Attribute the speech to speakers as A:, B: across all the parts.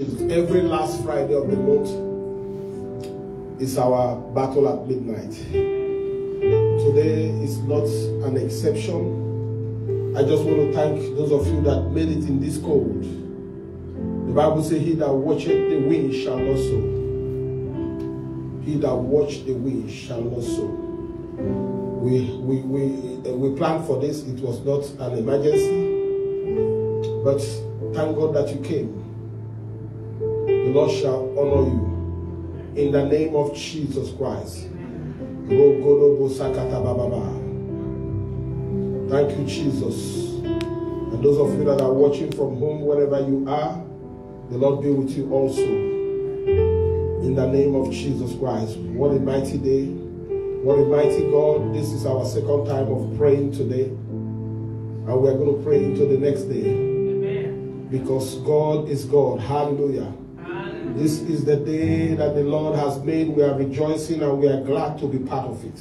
A: Every last Friday of the month is our battle at midnight. Today is not an exception. I just want to thank those of you that made it in this cold. The Bible says, He that watcheth the wind shall not sow. He that watch the wind shall not sow. We, we, we, uh, we planned for this. It was not an emergency. But thank God that you came. Lord shall honor you. In the name of Jesus Christ. Thank you, Jesus. And those of you that are watching from home, wherever you are, the Lord be with you also. In the name of Jesus Christ. What a mighty day. What a mighty God. This is our second time of praying today. And we are going to pray into the next day. Because God is God. Hallelujah. This is the day that the Lord has made. We are rejoicing and we are glad to be part of it.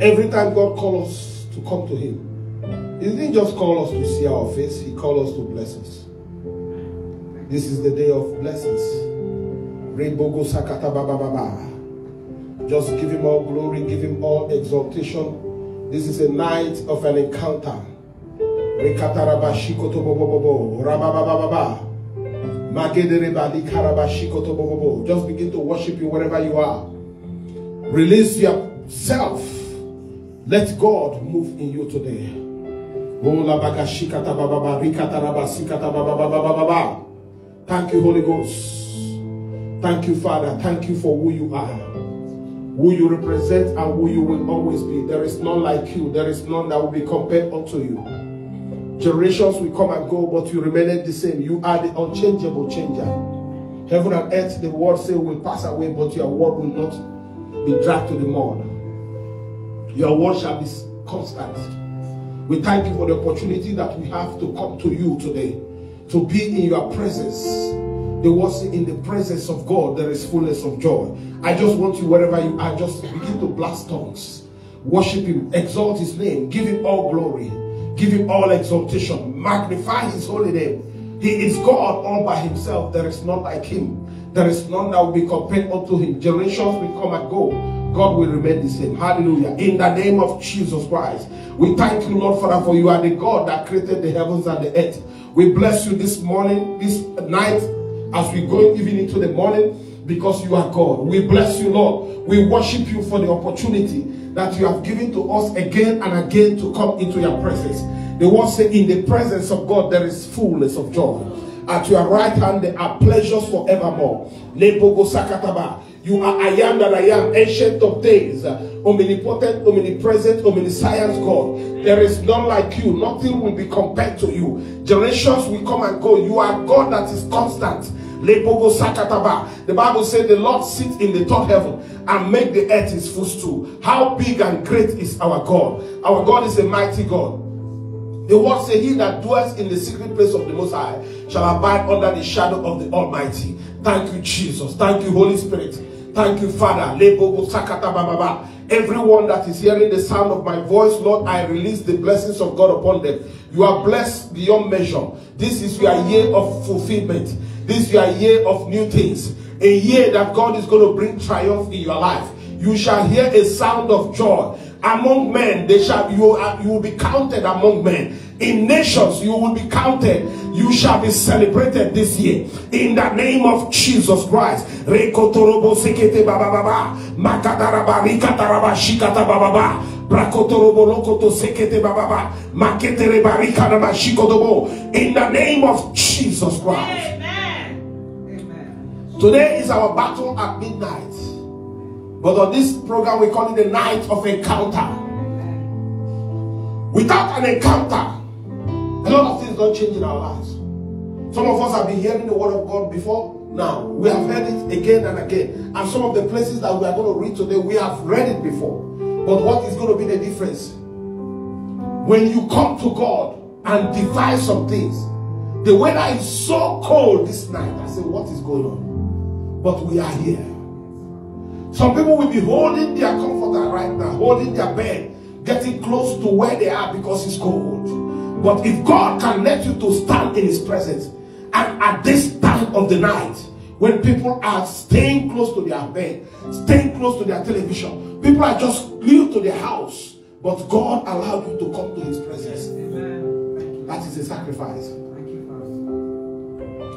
A: Every time God calls us to come to Him, He didn't just call us to see our face, He called us to bless us. This is the day of blessings. Just give Him all glory, give Him all exaltation. This is a night of an encounter. Just begin to worship you wherever you are. Release yourself. Let God move in you today. Thank you, Holy Ghost. Thank you, Father. Thank you for who you are, who you represent, and who you will always be. There is none like you. There is none that will be compared unto you. Generations will come and go, but you remain the same. You are the unchangeable changer. Heaven and earth, the word say will pass away, but your word will not be dragged to the mud. Your word shall be constant. We thank you for the opportunity that we have to come to you today, to be in your presence. The word say, in the presence of God, there is fullness of joy. I just want you, wherever you are, just begin to blast tongues. Worship him, exalt his name, give him all glory. Give him all exaltation. Magnify his holy name. He is God all by himself. There is none like him. There is none that will be compared unto him. Generations will come and go. God will remain the same. Hallelujah. In the name of Jesus Christ. We thank you, Lord Father, for you are the God that created the heavens and the earth. We bless you this morning, this night, as we go even into the morning, because you are God. We bless you, Lord. We worship you for the opportunity that you have given to us again and again to come into your presence. The word say, in the presence of God, there is fullness of joy. At your right hand, there are pleasures forevermore. You are I am that I am, ancient of days, omnipotent, omnipresent, omniscience God. There is none like you. Nothing will be compared to you. Generations will come and go. You are God that is constant. The Bible says the Lord sits in the top heaven and make the earth his footstool. How big and great is our God? Our God is a mighty God. The word says, He that dwells in the secret place of the Most High shall abide under the shadow of the Almighty. Thank you, Jesus. Thank you, Holy Spirit. Thank you, Father. Everyone that is hearing the sound of my voice, Lord, I release the blessings of God upon them. You are blessed beyond measure. This is your year of fulfillment. This is your year of new things. A year that God is going to bring triumph in your life. You shall hear a sound of joy. Among men, they shall you, you will be counted among men. In nations, you will be counted. You shall be celebrated this year. In the name of Jesus Christ. In the name of Jesus Christ. Today is our battle at midnight. But on this program, we call it the night of encounter. Without an encounter, a lot of things don't change in our lives. Some of us have been hearing the word of God before. Now, we have heard it again and again. And some of the places that we are going to read today, we have read it before. But what is going to be the difference? When you come to God and defy some things, the weather is so cold this night. I say, what is going on? But we are here. Some people will be holding their comforter right now, holding their bed, getting close to where they are because it's cold. But if God can let you to stand in his presence And at this time of the night, when people are staying close to their bed, staying close to their television, people are just glued to their house, but God allowed you to come to His presence. Amen. That is a sacrifice.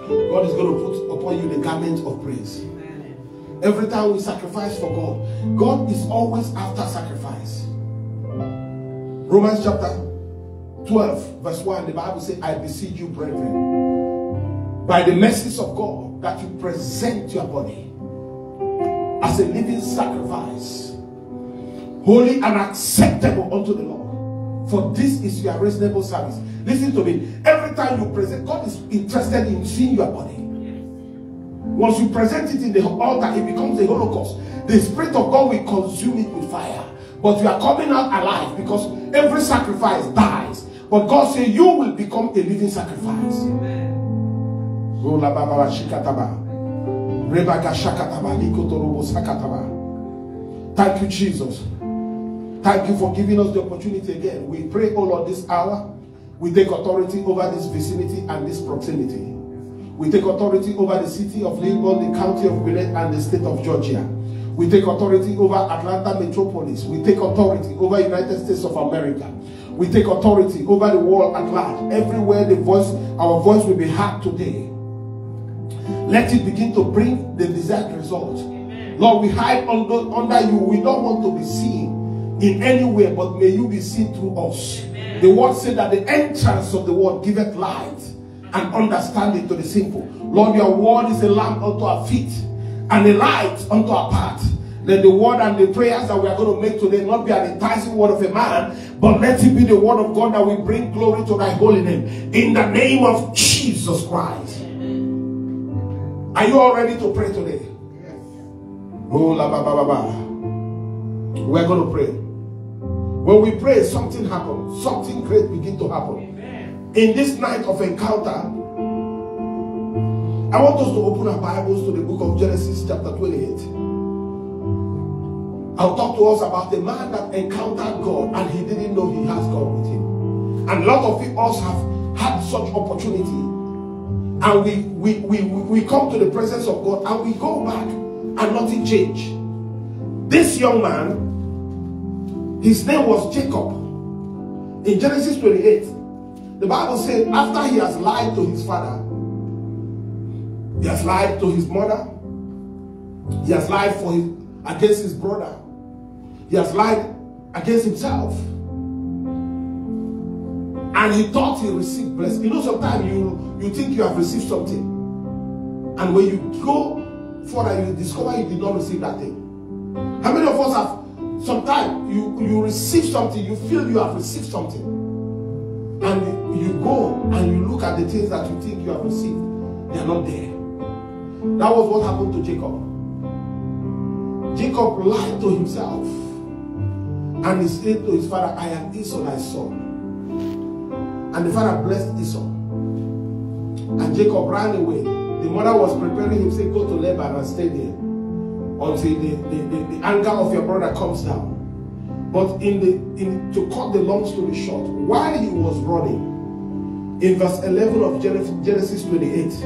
A: God is going to put upon you the garment of praise. Every time we sacrifice for God, God is always after sacrifice. Romans chapter 12, verse 1, the Bible says, I beseech you, brethren, by the mercies of God, that you present your body as a living sacrifice, holy and acceptable unto the Lord. For this is your reasonable service. Listen to me. Every time you present, God is interested in seeing your body. Once you present it in the altar, it becomes a holocaust. The Spirit of God will consume it with fire. But you are coming out alive because every sacrifice dies. But God said you will become a living sacrifice. Amen. Thank you, Jesus. Thank you for giving us the opportunity again. We pray, oh Lord, this hour we take authority over this vicinity and this proximity. We take authority over the city of Lincoln, the county of Gwinnett, and the state of Georgia. We take authority over Atlanta metropolis. We take authority over United States of America. We take authority over the world at large. Everywhere the voice, our voice will be heard today. Let it begin to bring the desired result. Lord, we hide under, under you. We don't want to be seen in any way, but may you be seen through us. The word said that the entrance of the word giveth light and understanding to the simple. Lord, your word is a lamp unto our feet and a light unto our path. Let the word and the prayers that we are going to make today not be an enticing word of a man, but let it be the word of God that will bring glory to thy holy name. In the name of Jesus Christ. Are you all ready to pray today? Oh, la, ba, ba, ba, ba. We're going to pray. When we pray, something happens. Something great begin to happen. Amen. In this night of encounter, I want us to open our Bibles to the book of Genesis chapter 28. I'll talk to us about a man that encountered God and he didn't know he has God with him. And a lot of us have had such opportunity. And we, we, we, we come to the presence of God and we go back and nothing changed. This young man his name was Jacob. In Genesis 28, the Bible said after he has lied to his father, he has lied to his mother, he has lied for his, against his brother, he has lied against himself. And he thought he received blessing. You know, sometimes you, you think you have received something. And when you go further, you discover you did not receive that thing. How many of us have Sometimes you, you receive something, you feel you have received something. And you go and you look at the things that you think you have received, they are not there. That was what happened to Jacob. Jacob lied to himself. And he said to his father, I am Esau, thy son. And the father blessed Esau. And Jacob ran away. The mother was preparing him, said, Go to Laban and stay there until the, the, the, the anger of your brother comes down. But in the in to cut the long story short, while he was running, in verse 11 of Genesis 28,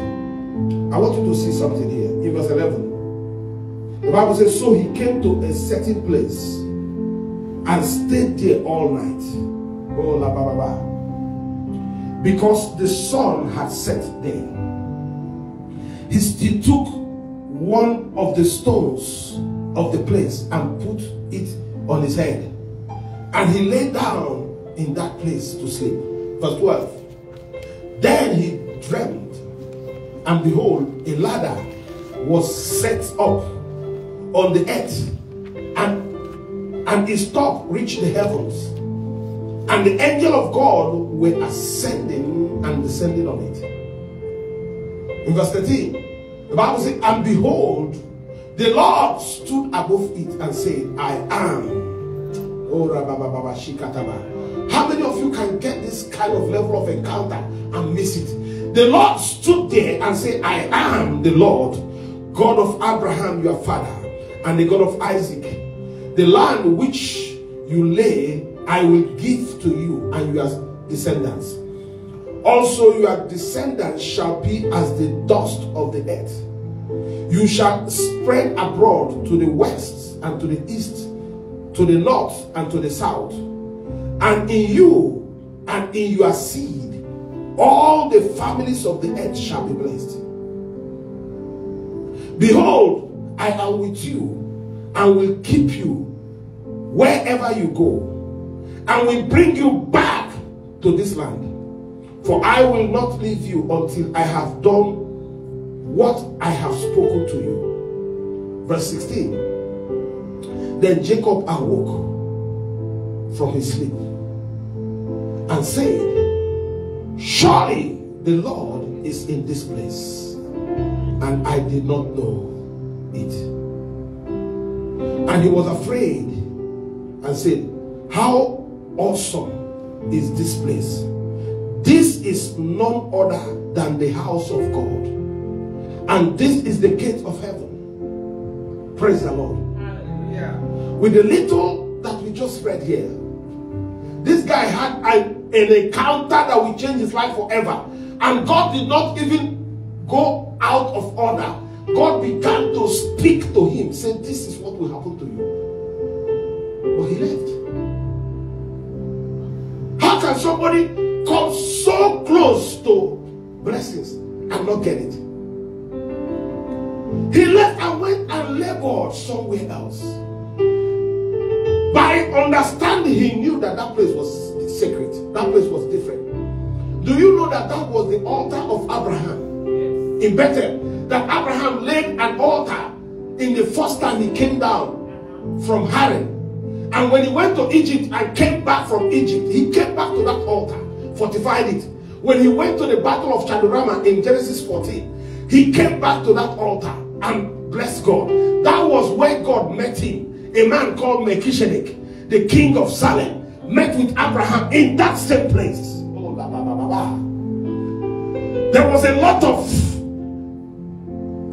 A: I want you to see something here. In verse 11, the Bible says, So he came to a certain place and stayed there all night. Oh, la ba ba ba. Because the sun had set there. He, he took one of the stones of the place and put it on his head. And he lay down in that place to sleep. Verse 12. Then he dreamed, and behold, a ladder was set up on the earth, and, and its top reached the heavens. And the angel of God were ascending and descending on it. In verse 13, the Bible says, and behold, the Lord stood above it and said, I am. Oh, How many of you can get this kind of level of encounter and miss it? The Lord stood there and said, I am the Lord, God of Abraham, your father, and the God of Isaac. The land which you lay, I will give to you and your descendants. Also, your descendants shall be as the dust of the earth. You shall spread abroad to the west and to the east, to the north and to the south. And in you and in your seed, all the families of the earth shall be blessed. Behold, I am with you and will keep you wherever you go, and will bring you back to this land. For I will not leave you until I have done what I have spoken to you. Verse 16. Then Jacob awoke from his sleep and said, Surely the Lord is in this place, and I did not know it. And he was afraid and said, How awesome is this place! This is none other than the house of God. And this is the gate of heaven. Praise the Lord. Hallelujah. With the little that we just read here, this guy had an, an encounter that will change his life forever. And God did not even go out of order. God began to speak to him, saying, This is what will happen to you. But he left. How can somebody come so close to blessings and not get it. He left and went and labored somewhere else. By understanding, he knew that that place was sacred. That place was different. Do you know that that was the altar of Abraham yes. in Bethel? That Abraham laid an altar in the first time he came down from Haran. And when he went to Egypt and came back from Egypt, he came back to that altar fortified it. When he went to the battle of Chadorama in Genesis 14, he came back to that altar and blessed God. That was where God met him. A man called Melchizedek, the king of Salem, met with Abraham in that same place. Oh, there was a lot of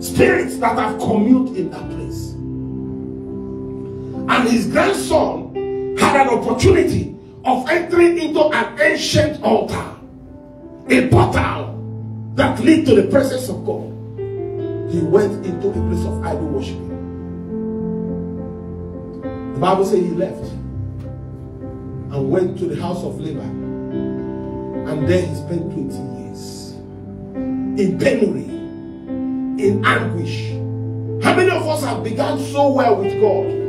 A: spirits that have communed in that place. And his grandson had an opportunity of entering into an ancient altar, a portal that lead to the presence of God. He went into a place of idol worshiping. The Bible says he left and went to the house of Laban. And there he spent 20 years in penury, in anguish. How many of us have begun so well with God?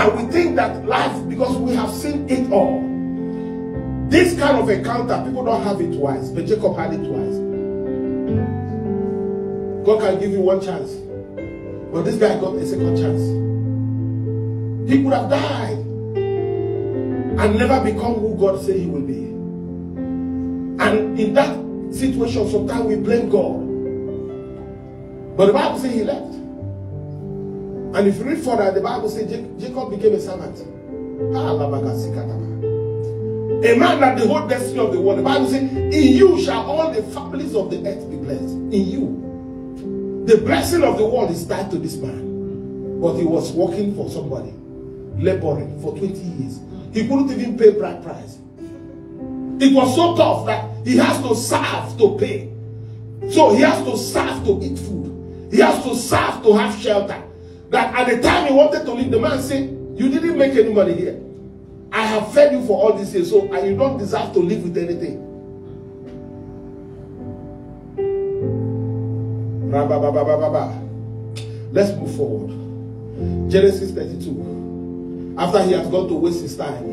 A: And we think that life, because we have seen it all. This kind of encounter, people don't have it twice, but Jacob had it twice. God can give you one chance. But this guy got a second chance. He could have died and never become who God said he will be. And in that situation, sometimes we blame God. But the Bible says he left. And if you read further, the Bible says Jacob became a servant. Ah, a man that the whole destiny of the world. The Bible says, In you shall all the families of the earth be blessed. In you. The blessing of the world is tied to this man. But he was working for somebody, laboring for 20 years. He couldn't even pay price. It was so tough that he has to serve to pay. So he has to serve to eat food. He has to serve to have shelter. That at the time he wanted to leave, the man said, You didn't make any money here. I have fed you for all these years, so you don't deserve to live with anything. Let's move forward. Genesis 32. After he has gone to waste his time,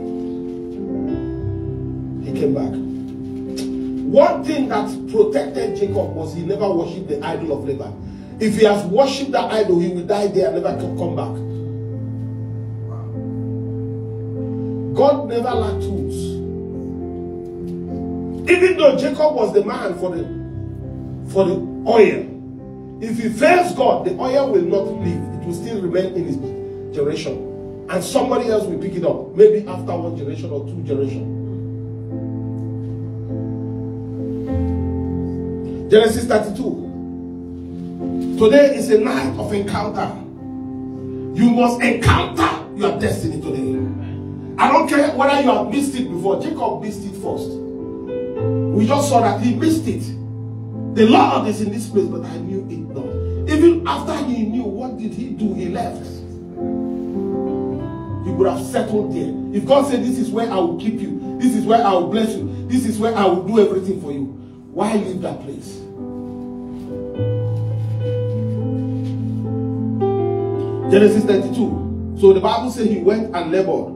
A: he came back. One thing that protected Jacob was he never worshipped the idol of Laban. If he has worshipped that idol, he will die there and never come back. God never lacked tools. Even though Jacob was the man for the for the oil, if he fails God, the oil will not leave. It will still remain in his generation. And somebody else will pick it up. Maybe after one generation or two generations. Genesis 32. Today is a night of encounter. You must encounter your destiny today. I don't care whether you have missed it before. Jacob missed it first. We just saw that he missed it. The Lord is in this place, but I knew it not. Even after he knew, what did he do? He left. He would have settled there. If God said, This is where I will keep you, this is where I will bless you, this is where I will do everything for you, why leave that place? Genesis 32. So the Bible says he went and labored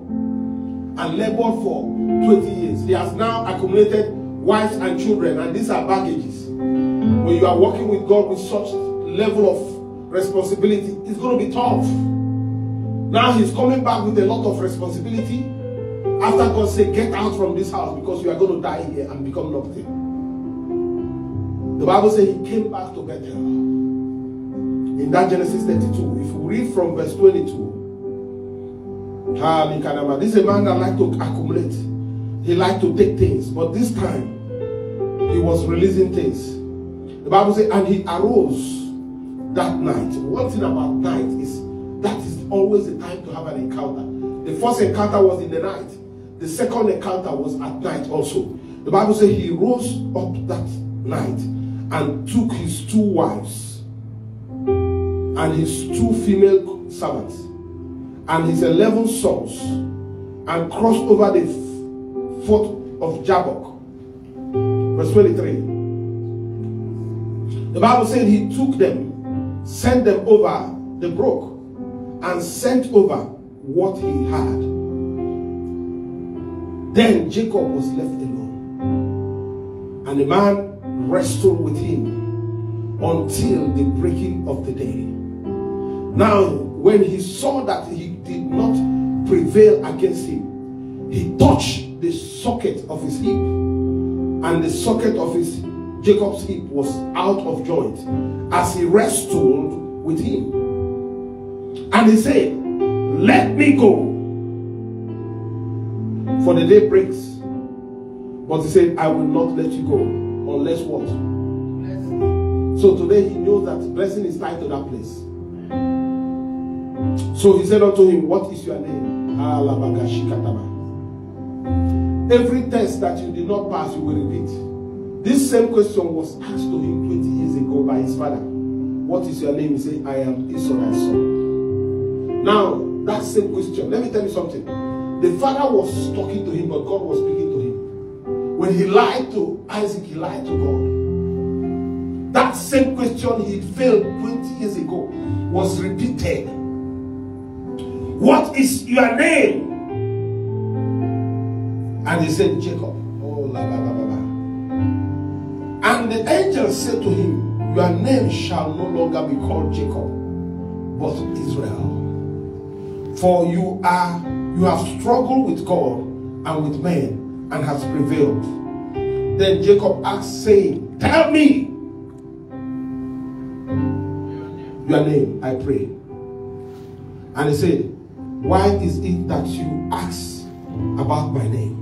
A: and labored for 20 years. He has now accumulated wives and children, and these are baggages. When you are working with God with such level of responsibility, it's going to be tough. Now he's coming back with a lot of responsibility. After God said, Get out from this house because you are going to die here and become nothing. The Bible says he came back to Bethel. In that Genesis 32, if we read from verse 22, this is a man that liked to accumulate. He liked to take things. But this time, he was releasing things. The Bible says, and he arose that night. One thing about night is that is always the time to have an encounter. The first encounter was in the night. The second encounter was at night also. The Bible says he rose up that night and took his two wives and his two female servants and his 11 sons and crossed over the fort of Jabbok. Verse 23. The Bible said he took them, sent them over the brook, and sent over what he had. Then Jacob was left alone, and the man wrestled with him until the breaking of the day. Now, when he saw that he did not prevail against him. He touched the socket of his hip, and the socket of his Jacob's hip was out of joint as he wrestled with him. And he said, Let me go, for the day breaks. But he said, I will not let you go unless what? So today he knows that blessing is tied to that place. So he said unto him, What is your name? Ah, Every test that you did not pass, you will repeat. This same question was asked to him 20 years ago by his father. What is your name? He said, I am Esau, son. Now, that same question, let me tell you something. The father was talking to him, but God was speaking to him. When he lied to Isaac, he lied to God. That same question he failed 20 years ago was repeated what is your name? And he said, Jacob. Oh, la, la, la, la, And the angel said to him, Your name shall no longer be called Jacob, but Israel. For you are you have struggled with God and with men and has prevailed. Then Jacob asked, saying, Tell me your name, I pray. And he said, why is it that you ask about my name?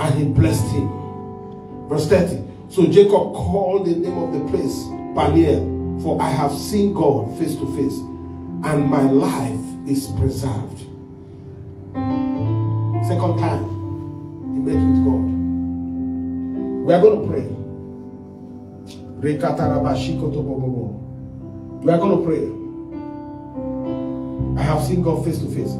A: And he blessed him. Verse 30. So Jacob called the name of the place Peniel, for I have seen God face to face, and my life is preserved. Second time, he met with God. We are going to pray. We are going to pray. I have seen God face to face.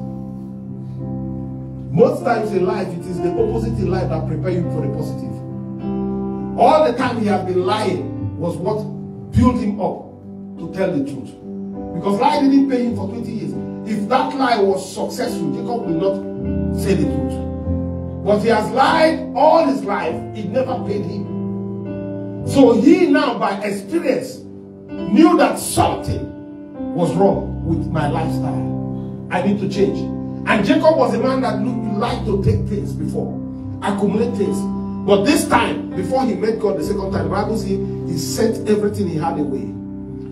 A: Most times in life, it is the opposite in life that prepare you for the positive. All the time he has been lying was what built him up to tell the truth. Because lie didn't pay him for 20 years. If that lie was successful, Jacob will not say the truth. But he has lied all his life, it never paid him. So he now, by experience, knew that something was wrong with my lifestyle. I need to change. And Jacob was a man that liked to take things before, accumulate things. But this time, before he met God the second time, the Bible says he sent everything he had away.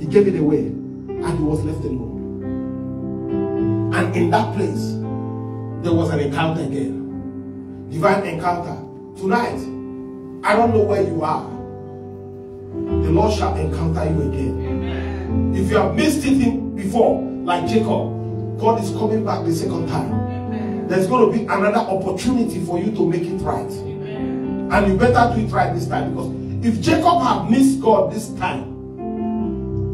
A: He gave it away, and he was left alone. And in that place, there was an encounter again. Divine encounter. Tonight, I don't know where you are. The Lord shall encounter you again. Amen. If you have missed it before, like Jacob, God is coming back the second time. Amen. There's going to be another opportunity for you to make it right. Amen. And you better do it right this time because if Jacob had missed God this time,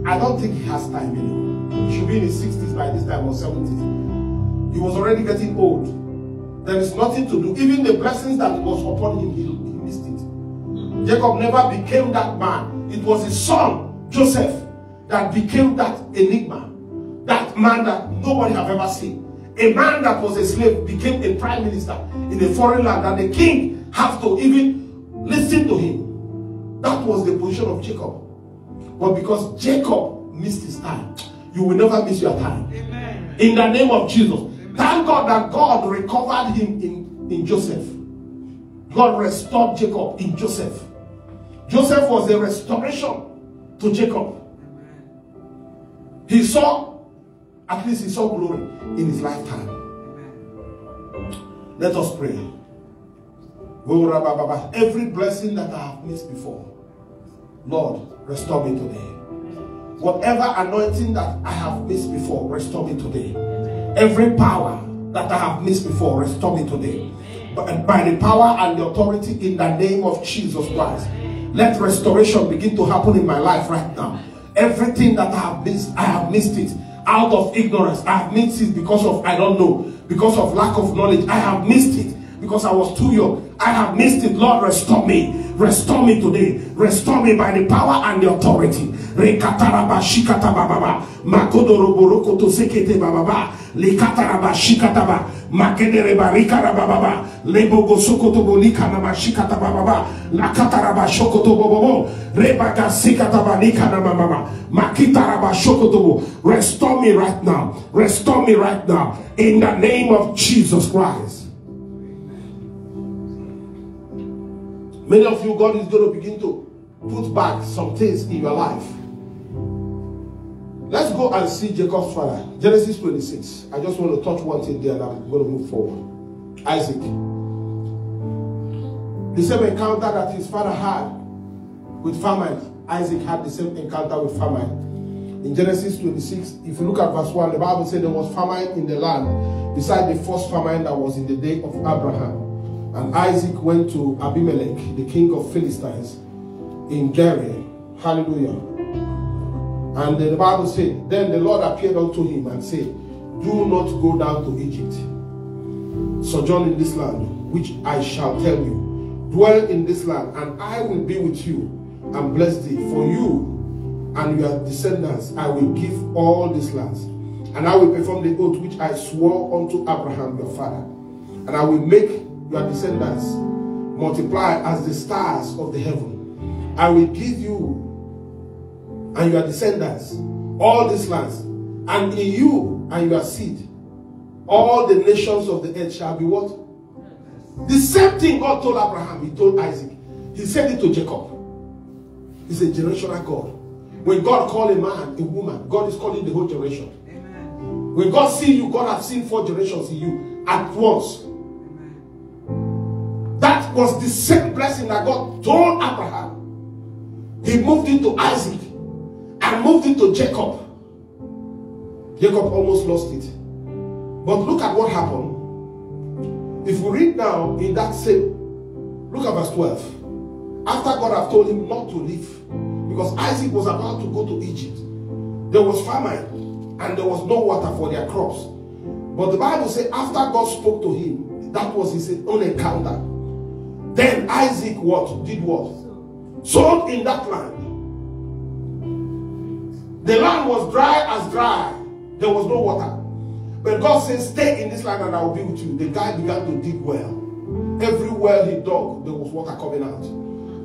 A: I don't think he has time anymore. He should be in his 60s by this time or 70s. He was already getting old. There is nothing to do. Even the blessings that was upon him, he, he missed it. Mm. Jacob never became that man. It was his son, Joseph, that became that enigma. That man that nobody have ever seen. A man that was a slave became a prime minister in a foreign land, and the king have to even listen to him. That was the position of Jacob. But because Jacob missed his time, you will never miss your time. Amen. In the name of Jesus. Amen. Thank God that God recovered him in, in Joseph. God restored Jacob in Joseph. Joseph was a restoration to Jacob. He saw, at least he saw glory in his lifetime. Let us pray. Oh, every blessing that I have missed before, Lord, restore me today. Whatever anointing that I have missed before, restore me today. Every power that I have missed before, restore me today. But by the power and the authority in the name of Jesus Christ, let restoration begin to happen in my life right now. Everything that I have missed, I have missed it out of ignorance. I have missed it because of I don't know, because of lack of knowledge. I have missed it because I was too young. I have missed it. Lord, restore me. Restore me today. Restore me by the power and the authority. Makedere barikara bababa. Lebogo sokoto bolika na mashikata bababa. Lakataraba shokoto bobobo. Rebaga sikata banika na mama. Makitaraba shokoto. Restore me right now. Restore me right now. In the name of Jesus Christ. Many of you, God is going to begin to put back some things in your life. Let's go and see Jacob's father. Genesis 26. I just want to touch one thing there and I'm going to move forward. Isaac. The same encounter that his father had with famine, Isaac had the same encounter with famine. In Genesis 26, if you look at verse 1, the Bible said there was famine in the land beside the first famine that was in the day of Abraham. And Isaac went to Abimelech, the king of Philistines, in Gerar. Hallelujah. And the Bible said, Then the Lord appeared unto him and said, Do not go down to Egypt. Sojourn in this land, which I shall tell you. Dwell in this land, and I will be with you and bless thee. For you and your descendants I will give all these lands. And I will perform the oath which I swore unto Abraham your father. And I will make your descendants multiply as the stars of the heaven. I will give you and your descendants all these lands, and in you and your seed, all the nations of the earth shall be what? The same thing God told Abraham, He told Isaac. He said it to Jacob. He's a generational God. When God called a man, a woman, God is calling the whole generation. Amen. When God see you, God has seen four generations in you at once was the same blessing that God told Abraham. He moved into Isaac and moved into Jacob. Jacob almost lost it. But look at what happened. If we read now in that same, look at verse 12. After God had told him not to leave, because Isaac was about to go to Egypt, there was famine and there was no water for their crops. But the Bible said after God spoke to him, that was his own encounter. Then Isaac what? Did what? Sold in that land. The land was dry as dry. There was no water. But God said, stay in this land and I will be with you. The guy began to dig well. Every well he dug, there was water coming out.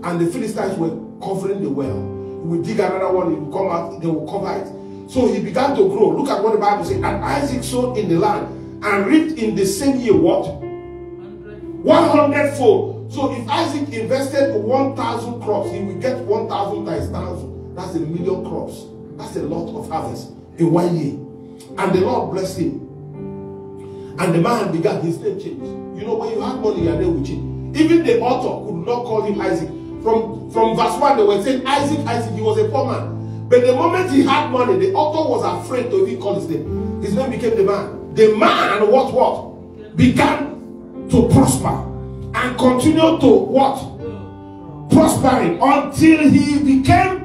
A: And the Philistines were covering the well. He would dig another one, he would come out, they will cover it. So he began to grow. Look at what the Bible says. And Isaac sowed in the land and reaped in the same year what? 100 fold. So if Isaac invested 1,000 crops, he will get 1,000 times 1,000. That's a million crops. That's a lot of harvest in one year. And the Lord blessed him. And the man began, his name changed. You know, when you have money, your name will change. Even the author could not call him Isaac. From, from verse 1, they were saying Isaac, Isaac, he was a poor man. But the moment he had money, the author was afraid to even call his name. His name became the man. The man, what, what? Began to prosper and continued to what? prospering until he became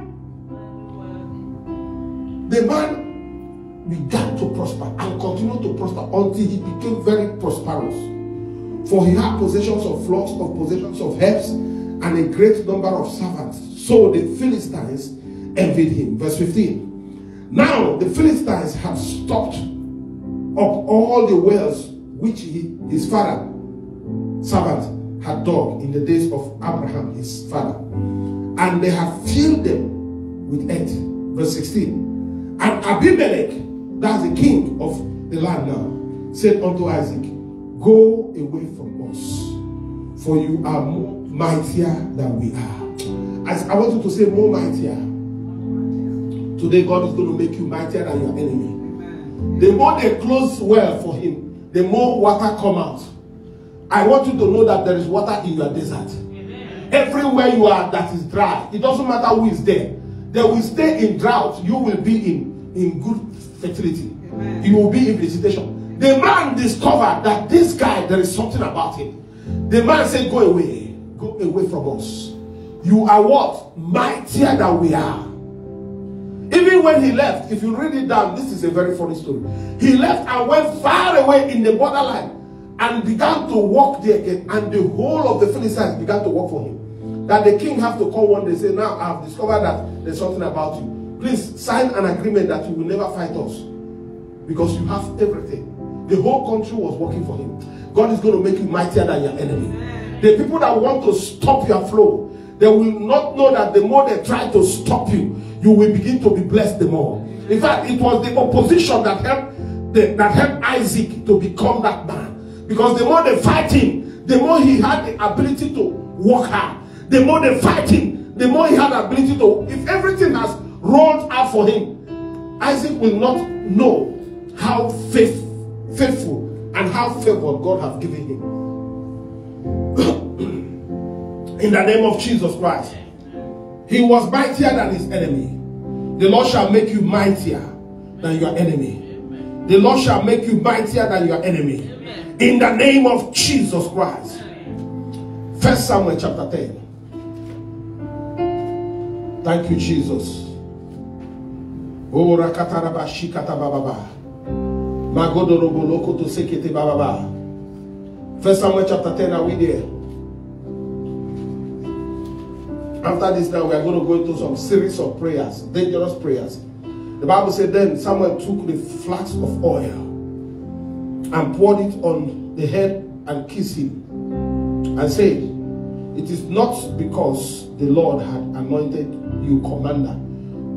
A: the man began to prosper and continued to prosper until he became very prosperous. For he had possessions of flocks, of possessions of herbs, and a great number of servants. So the Philistines envied him. Verse 15. Now the Philistines had stopped up all the wells which he, his father, servant, had dug in the days of Abraham, his father. And they have filled them with earth. Verse 16. And Abimelech, that's the king of the land now, said unto Isaac, Go away from us, for you are more mightier than we are. As I want you to say more mightier. Today, God is going to make you mightier than your enemy. The more they close well for him, the more water come out. I want you to know that there is water in your desert. Everywhere you are that is dry, it doesn't matter who is there. They will stay in drought. You will be in, in good fertility. You will be in visitation. The man discovered that this guy, there is something about him. The man said, Go away. Go away from us. You are what? Mightier than we are. Even when he left, if you read it down, this is a very funny story. He left and went far away in the borderline and began to walk there again. And the whole of the Philistines began to work for him. That the king have to call one day say, Now I've discovered that there's something about you. Please sign an agreement that you will never fight us. Because you have everything. The whole country was working for him. God is going to make you mightier than your enemy. The people that want to stop your flow, they will not know that the more they try to stop you, you will begin to be blessed the more. In fact, it was the opposition that helped the, that helped Isaac to become that man. Because the more they fight him, the more he had the ability to work hard. The more they fight him, the more he had the ability to. If everything has rolled out for him, Isaac will not know how faith, faithful and how favored God has given him. In the name of Jesus Christ. He was mightier than his enemy. The Lord shall make you mightier than your enemy. The Lord shall make you mightier than your enemy. In the name of Jesus Christ. First Samuel chapter 10. Thank you, Jesus. Oh, rakataraba shikata bababa. Magodorobo lokoto sekete bababa. First Samuel chapter 10, are we there? After this, now we are going to go into some series of prayers, dangerous prayers. The Bible said, Then Samuel took the flask of oil and poured it on the head and kissed him and said, It is not because the Lord had anointed you commander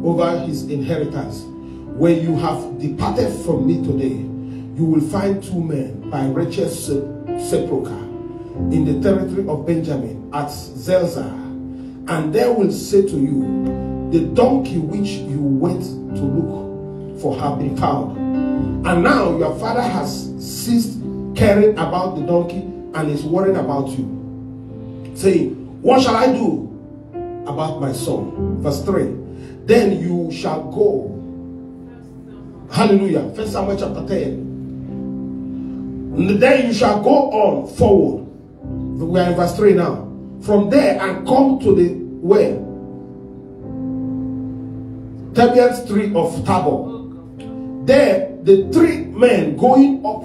A: over his inheritance. When you have departed from me today, you will find two men by Rachel's sepulchre in the territory of Benjamin at Zelzah and they will say to you, The donkey which you went to look for have been found. And now your father has ceased caring about the donkey and is worrying about you. Saying, What shall I do about my son? Verse 3. Then you shall go. Hallelujah. First Samuel chapter 10. Then you shall go on forward. We are in verse 3 now from there and come to the where? terebinth tree of Tabor. There, the three men going up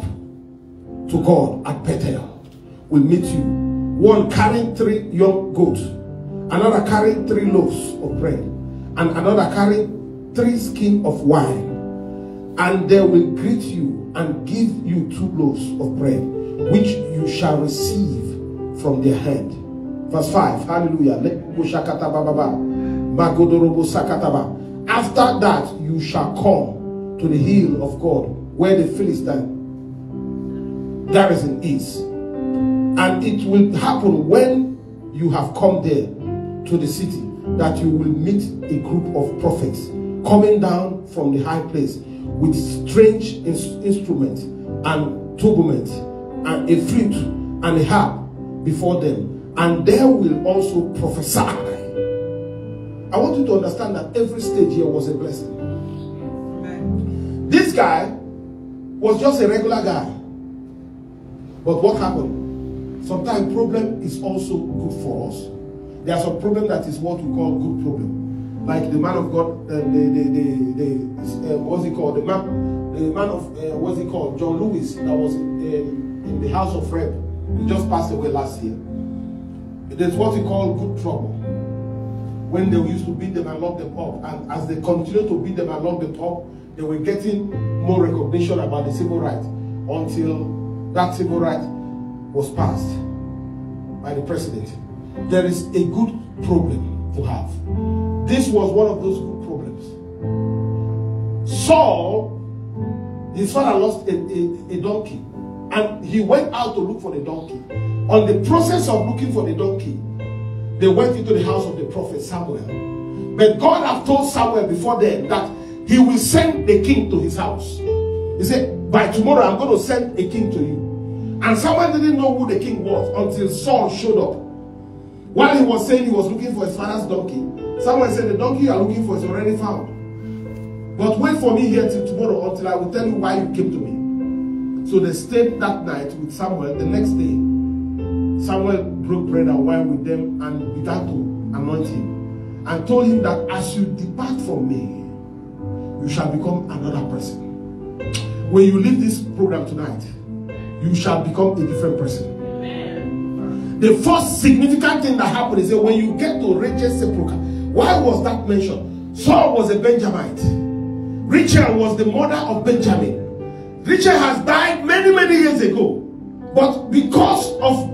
A: to God at Bethel will meet you. One carrying three young goats, another carrying three loaves of bread, and another carrying three skins of wine. And they will greet you and give you two loaves of bread, which you shall receive from their hand Verse 5. Hallelujah. After that, you shall come to the hill of God where the Philistine garrison is. And it will happen when you have come there to the city that you will meet a group of prophets coming down from the high place with strange instruments and turbulent and a flute and a harp before them and they will also prophesy. I want you to understand that every stage here was a blessing. This guy was just a regular guy. But what happened? Sometimes problem is also good for us. There are some problem that is what we call good problem. Like the man of God, uh, the, the, the, the uh, what's he called? The man, the man of, uh, what's he called? John Lewis, that was um, in the house of Reb. He just passed away last year. There's what we call good trouble. When they used to beat them and lock them up. And as they continue to beat them and lock them up, they were getting more recognition about the civil rights until that civil right was passed by the president. There is a good problem to have. This was one of those good problems. Saul, his father lost a, a, a donkey and he went out to look for the donkey. On the process of looking for the donkey, they went into the house of the prophet Samuel. But God had told Samuel before then that he will send the king to his house. He said, By tomorrow, I'm going to send a king to you. And Samuel didn't know who the king was until Saul showed up. While he was saying he was looking for his father's donkey, Samuel said, The donkey you are looking for is already found. But wait for me here till tomorrow until I will tell you why you came to me. So they stayed that night with Samuel. The next day, Samuel broke bread and wine with them and began to anoint him and told him that as you depart from me, you shall become another person. When you leave this program tonight, you shall become a different person. The first significant thing that happened is that when you get to Rachel's sepulchre, why was that mentioned? Saul was a Benjamite. Rachel was the mother of Benjamin. Rachel has died many, many years ago. But because of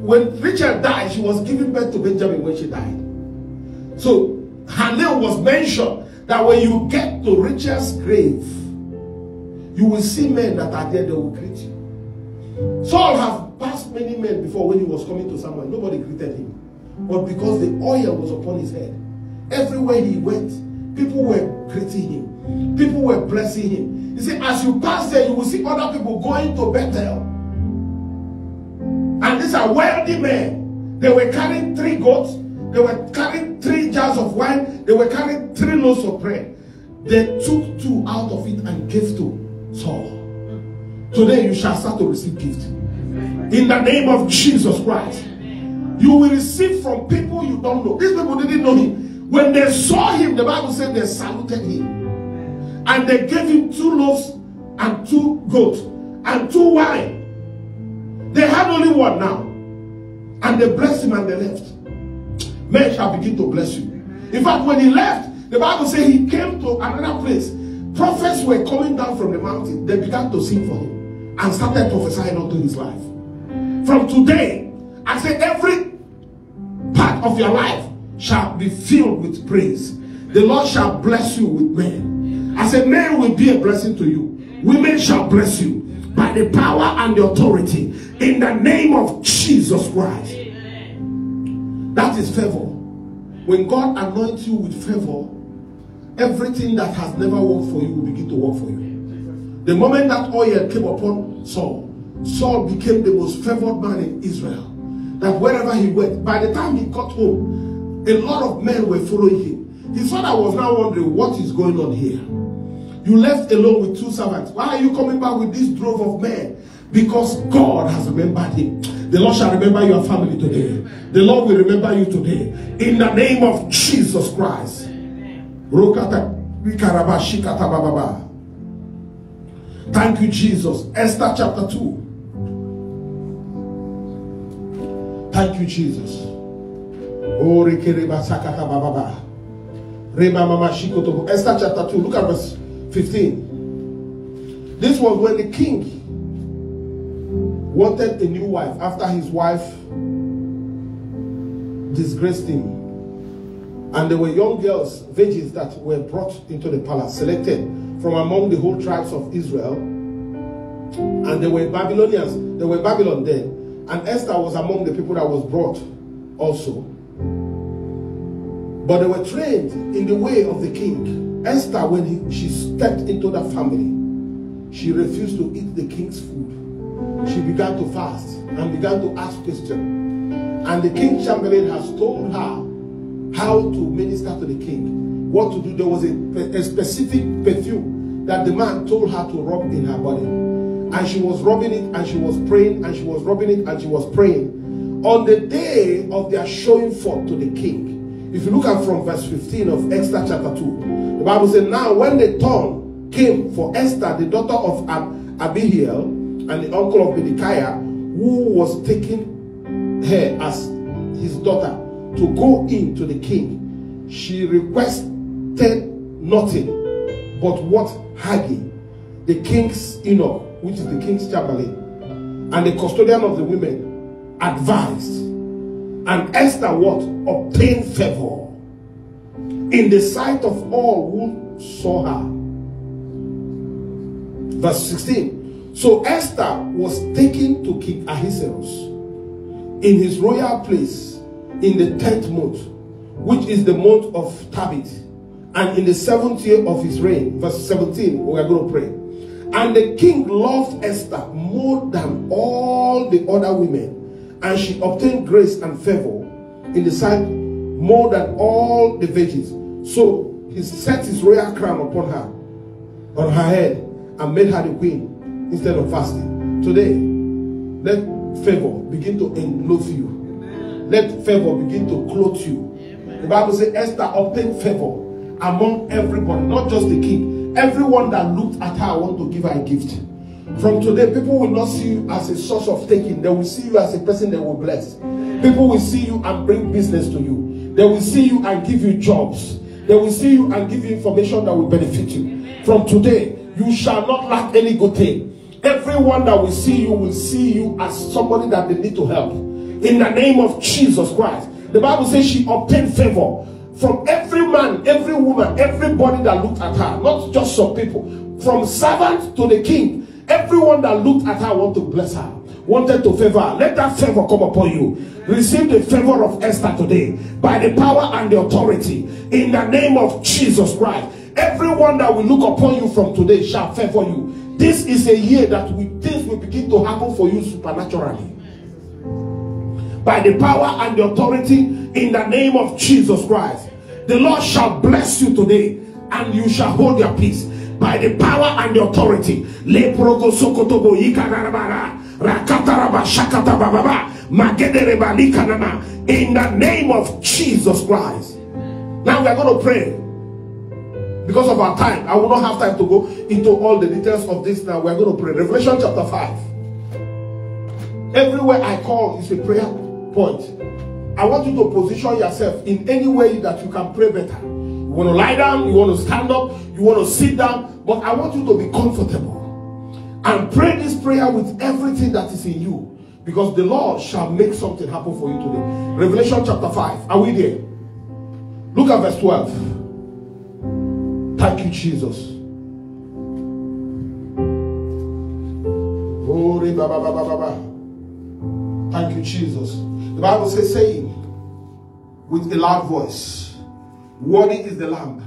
A: when Rachel died, she was giving birth to Benjamin when she died. So her name was mentioned that when you get to Rachel's grave, you will see men that are there, they will greet you. Saul have passed many men before when he was coming to Samuel. Nobody greeted him. But because the oil was upon his head, everywhere he went, people were greeting him. People were blessing him. He said, as you pass there, you will see other people going to Bethel. And these are wealthy men. They were carrying three goats. They were carrying three jars of wine. They were carrying three loaves of bread. They took two out of it and gave to Saul. Today you shall start to receive gift. In the name of Jesus Christ. You will receive from people you don't know. These people didn't know him. When they saw him, the Bible said they saluted him. And they gave him two loaves and two goats and two wine. They had only one now. And they blessed him and they left. Men shall begin to bless you. In fact, when he left, the Bible says he came to another place. Prophets were coming down from the mountain. They began to sing for him and started prophesying unto his life. From today, I say every part of your life shall be filled with praise. The Lord shall bless you with men. I said, men will be a blessing to you. Women shall bless you by the power and the authority in the name of Jesus Christ. That is favor. When God anoints you with favor, everything that has never worked for you will begin to work for you. The moment that oil came upon Saul, Saul became the most favored man in Israel. That wherever he went, by the time he got home, a lot of men were following him. His father was now wondering what is going on here. You left alone with two servants. Why are you coming back with this drove of men? Because God has remembered him. The Lord shall remember your family today. The Lord will remember you today. In the name of Jesus Christ. Thank you, Jesus. Esther chapter 2. Thank you, Jesus. Esther chapter 2. Look at verse 15. This was when the king wanted a new wife after his wife disgraced him. And there were young girls, virgins, that were brought into the palace, selected from among the whole tribes of Israel. And they were Babylonians. They were Babylon then. And Esther was among the people that was brought also. But they were trained in the way of the king. Esther, when he, she stepped into that family, she refused to eat the king's food. She began to fast and began to ask questions. And the king chamberlain has told her how to minister to the king, what to do. There was a, a specific perfume that the man told her to rub in her body. And she was rubbing it and she was praying and she was rubbing it and she was praying on the day of their showing forth to the king. If you look at from verse 15 of Esther chapter 2, the Bible says, Now when the turn came for Esther, the daughter of Ab- Abihail, and the uncle of Mordecai, who was taking her as his daughter to go in to the king, she requested nothing but what Hegai, the king's eunuch, which is the king's chamberlain, and the custodian of the women, advised. And Esther what? Obtained favor in the sight of all who saw her. Verse 16. So Esther was taken to King Ahasuerus in his royal place in the tenth month, which is the month of Tebeth, and in the seventh year of his reign. Verse 17, we are going to pray. And the king loved Esther more than all the other women, and she obtained grace and favor in the sight more than all the virgins. So he set his royal crown upon her, on her head, and made her the queen instead of Vashti. Today, let favor begin to engulf you. Let favor begin to clothe you. Amen. The Bible says Esther obtained favor among everybody, not just the king. Everyone that looked at her want to give her a gift. From today, people will not see you as a source of taking. They will see you as a person that will bless. People will see you and bring business to you. They will see you and give you jobs. They will see you and give you information that will benefit you. From today, you shall not lack any good thing. Everyone that will see you will see you as somebody that they need to help. In the name of Jesus Christ. The Bible says she obtained favor from every man, every woman, everybody that looked at her, not just some people, from servant to the king, everyone that looked at her wanted to bless her, wanted to favor. Let that favor come upon you. Receive the favor of Esther today by the power and the authority in the name of Jesus Christ. Everyone that will look upon you from today shall favor you. This is a year that we, things will begin to happen for you supernaturally by the power and the authority in the name of Jesus Christ. The Lord shall bless you today and you shall hold your peace by the power and the authority. In the name of Jesus Christ. Now we are going to pray. Because of our time, I will not have time to go into all the details of this now. We are going to pray. Revelation chapter 5. Everywhere I call is a prayer point. I want you to position yourself in any way that you can pray better. You want to lie down, you want to stand up, you want to sit down, but I want you to be comfortable and pray this prayer with everything that is in you because the Lord shall make something happen for you today. Revelation chapter 5. Are we there? Look at verse 12. Thank you, Jesus. Thank you, Jesus. The Bible says, saying with a loud voice, Worthy is the Lamb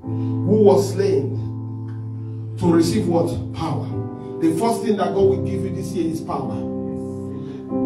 A: who was slain to receive what? Power. The first thing that God will give you this year is power.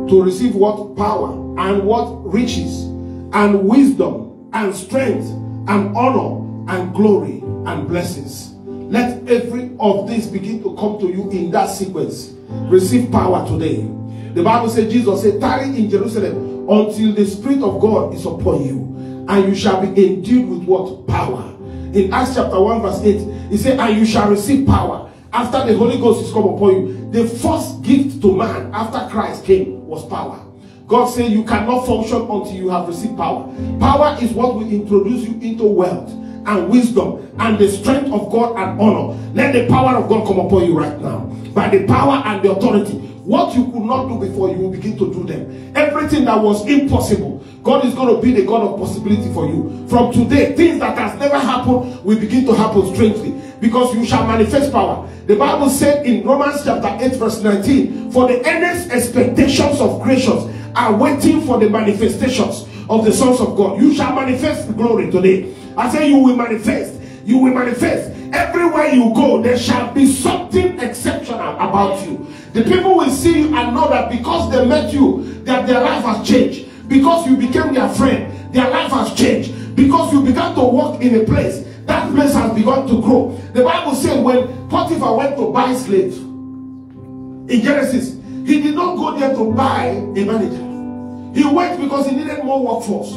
A: To receive what? Power and what? Riches and wisdom and strength and honor and glory and blessings. Let every of this begin to come to you in that sequence. Receive power today. The Bible says, Jesus said, tarry in Jerusalem until the Spirit of God is upon you, and you shall be endued with what? Power. In Acts chapter 1, verse 8, he said, And you shall receive power after the Holy Ghost is come upon you. The first gift to man after Christ came was power. God said, You cannot function until you have received power. Power is what will introduce you into wealth and wisdom and the strength of God and honor. Let the power of God come upon you right now. By the power and the authority what you could not do before, you will begin to do them. Everything that was impossible, God is going to be the God of possibility for you. From today, things that has never happened will begin to happen strangely because you shall manifest power. The Bible said in Romans chapter 8, verse 19, for the earnest expectations of creatures are waiting for the manifestations of the sons of God. You shall manifest glory today. I say you will manifest. You will manifest. Everywhere you go, there shall be something exceptional about you. The people will see you and know that because they met you, that their life has changed. Because you became their friend, their life has changed. Because you began to walk in a place, that place has begun to grow. The Bible says when Potiphar went to buy slaves in Genesis, he did not go there to buy a manager. He went because he needed more workforce.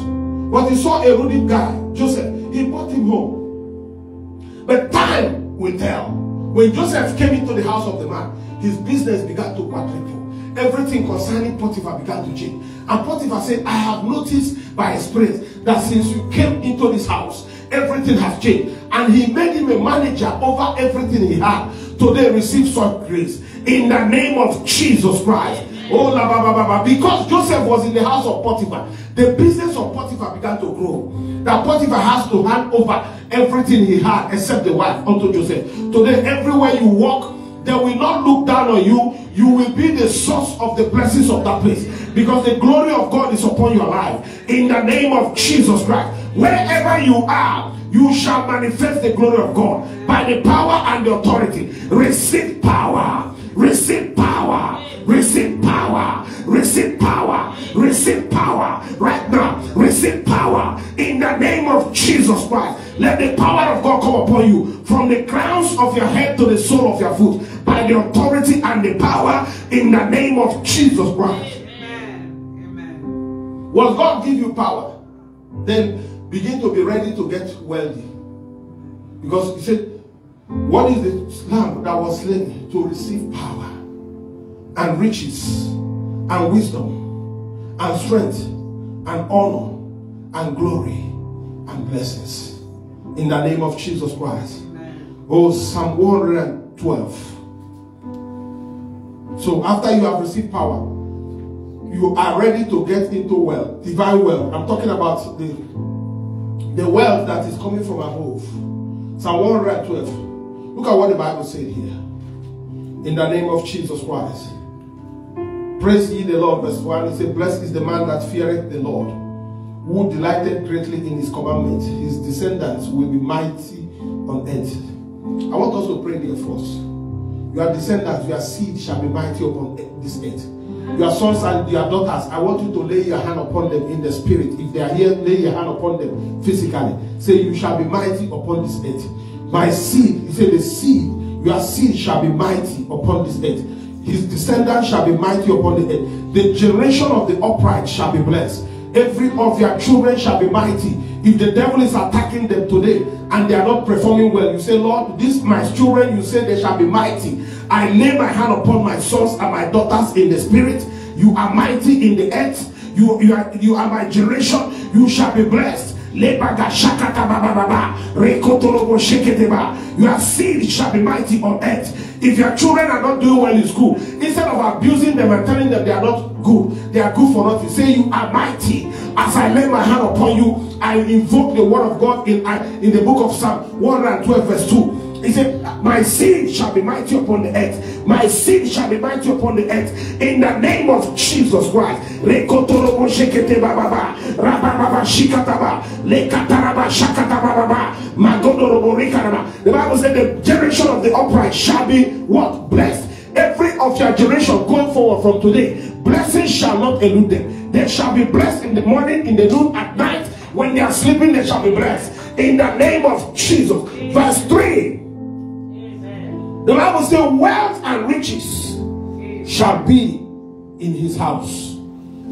A: But he saw a ruddy guy, Joseph. He brought him home. But time will tell. When Joseph came into the house of the man, his business began to quadruple. Everything concerning Potiphar began to change. And Potiphar said, I have noticed by experience that since you came into this house, everything has changed. And he made him a manager over everything he had. Today, receive such grace in the name of Jesus Christ. Oh, la, ba, ba, ba. Because Joseph was in the house of Potiphar, the business of Potiphar began to grow. That Potiphar has to hand over everything he had except the wife unto Joseph. Today, everywhere you walk, they will not look down on you. You will be the source of the blessings of that place because the glory of God is upon your life. In the name of Jesus Christ, wherever you are, you shall manifest the glory of God by the power and the authority. Receive power, receive power, receive power, receive power, receive power right now. Receive power in the name of Jesus Christ. Let the power of God come upon you from the crowns of your head to the sole of your foot by the authority and the power in the name of Jesus Christ. Will God give you power? Then begin to be ready to get wealthy. Because he said, What is the lamb that was slain to receive power and riches and wisdom and strength and honor and glory and blessings? In the name of Jesus Christ. Amen. Oh, Psalm 112. So after you have received power, you are ready to get into wealth, divine wealth. I'm talking about the, the wealth that is coming from above. Psalm 112. Look at what the Bible said here. In the name of Jesus Christ. Praise ye the Lord, verse 1. it says, Blessed is the man that feareth the Lord, who delighted greatly in his commandments. His descendants will be mighty on earth. I want us to pray there first. Your descendants, your seed shall be mighty upon this earth. Your sons and your daughters, I want you to lay your hand upon them in the spirit. If they are here, lay your hand upon them physically. Say, You shall be mighty upon this earth. My seed, he said, The seed, your seed shall be mighty upon this earth. His descendants shall be mighty upon the earth. The generation of the upright shall be blessed. Every of your children shall be mighty. If the devil is attacking them today and they are not performing well, you say, Lord, these my children, you say they shall be mighty. I lay my hand upon my sons and my daughters in the spirit. You are mighty in the earth. You, you, are, you are my generation. You shall be blessed. Your seed shall be mighty on earth. If your children are not doing well in school, instead of abusing them and telling them they are not good, they are good for nothing. Say you are mighty. As I lay my hand upon you, I invoke the word of God in, in the book of Psalm 112, verse 2. He said, My seed shall be mighty upon the earth. My seed shall be mighty upon the earth. In the name of Jesus Christ. The Bible said the generation of the upright shall be what? Blessed. Every of your generation going forward from today, blessings shall not elude them. They shall be blessed in the morning, in the noon, at night. When they are sleeping, they shall be blessed. In the name of Jesus. Verse 3 the Bible says, wealth and riches shall be in his house.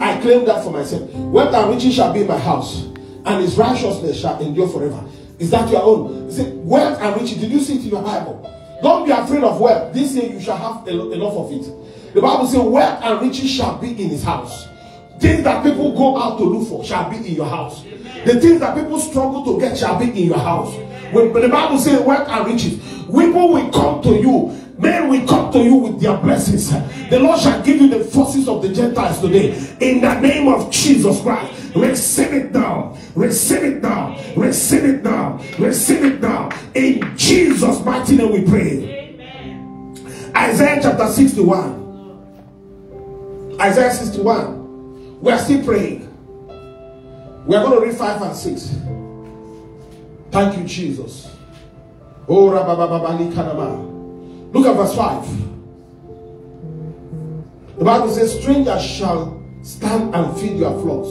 A: I claim that for myself. Wealth and riches shall be in my house, and his righteousness shall endure forever. Is that your own? Is it wealth and riches? Did you see it in your Bible? Don't be afraid of wealth. This year you shall have enough of it. The Bible says, wealth and riches shall be in his house. Things that people go out to look for shall be in your house. The things that people struggle to get shall be in your house. When the Bible says wealth and riches, people will come to you. Men will come to you with their blessings. The Lord shall give you the forces of the Gentiles today. In the name of Jesus Christ. Receive it now. Receive it now. Receive it now. Receive it now. In Jesus' mighty name we pray. Amen. Isaiah chapter 61. Isaiah 61. We are still praying. We are going to read 5 and 6. Thank you, Jesus. Oh, Look at verse 5. The Bible says, Strangers shall stand and feed your flocks.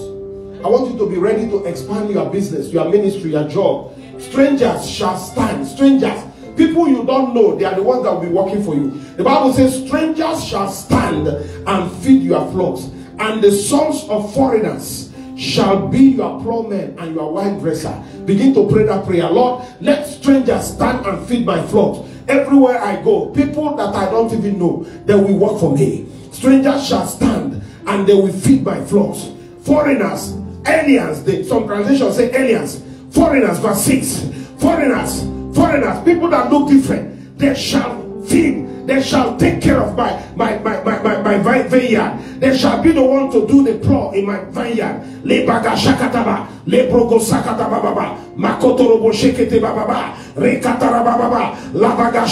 A: I want you to be ready to expand your business, your ministry, your job. Strangers shall stand. Strangers, people you don't know, they are the ones that will be working for you. The Bible says, Strangers shall stand and feed your flocks and the sons of foreigners shall be your plowmen and your wine dresser. Begin to pray that prayer. Lord, let strangers stand and feed my flock. Everywhere I go, people that I don't even know, they will work for me. Strangers shall stand and they will feed my flocks. Foreigners, aliens, they, some translations say aliens. Foreigners, verse 6. Foreigners, foreigners, people that look different, they shall feed they shall take care of my my my my, my, vineyard. They shall be the one to do the plow in my vineyard. Lebaga shakataba, lebrogo sakataba baba, makotorobo shekete baba, rekatara baba, labaga.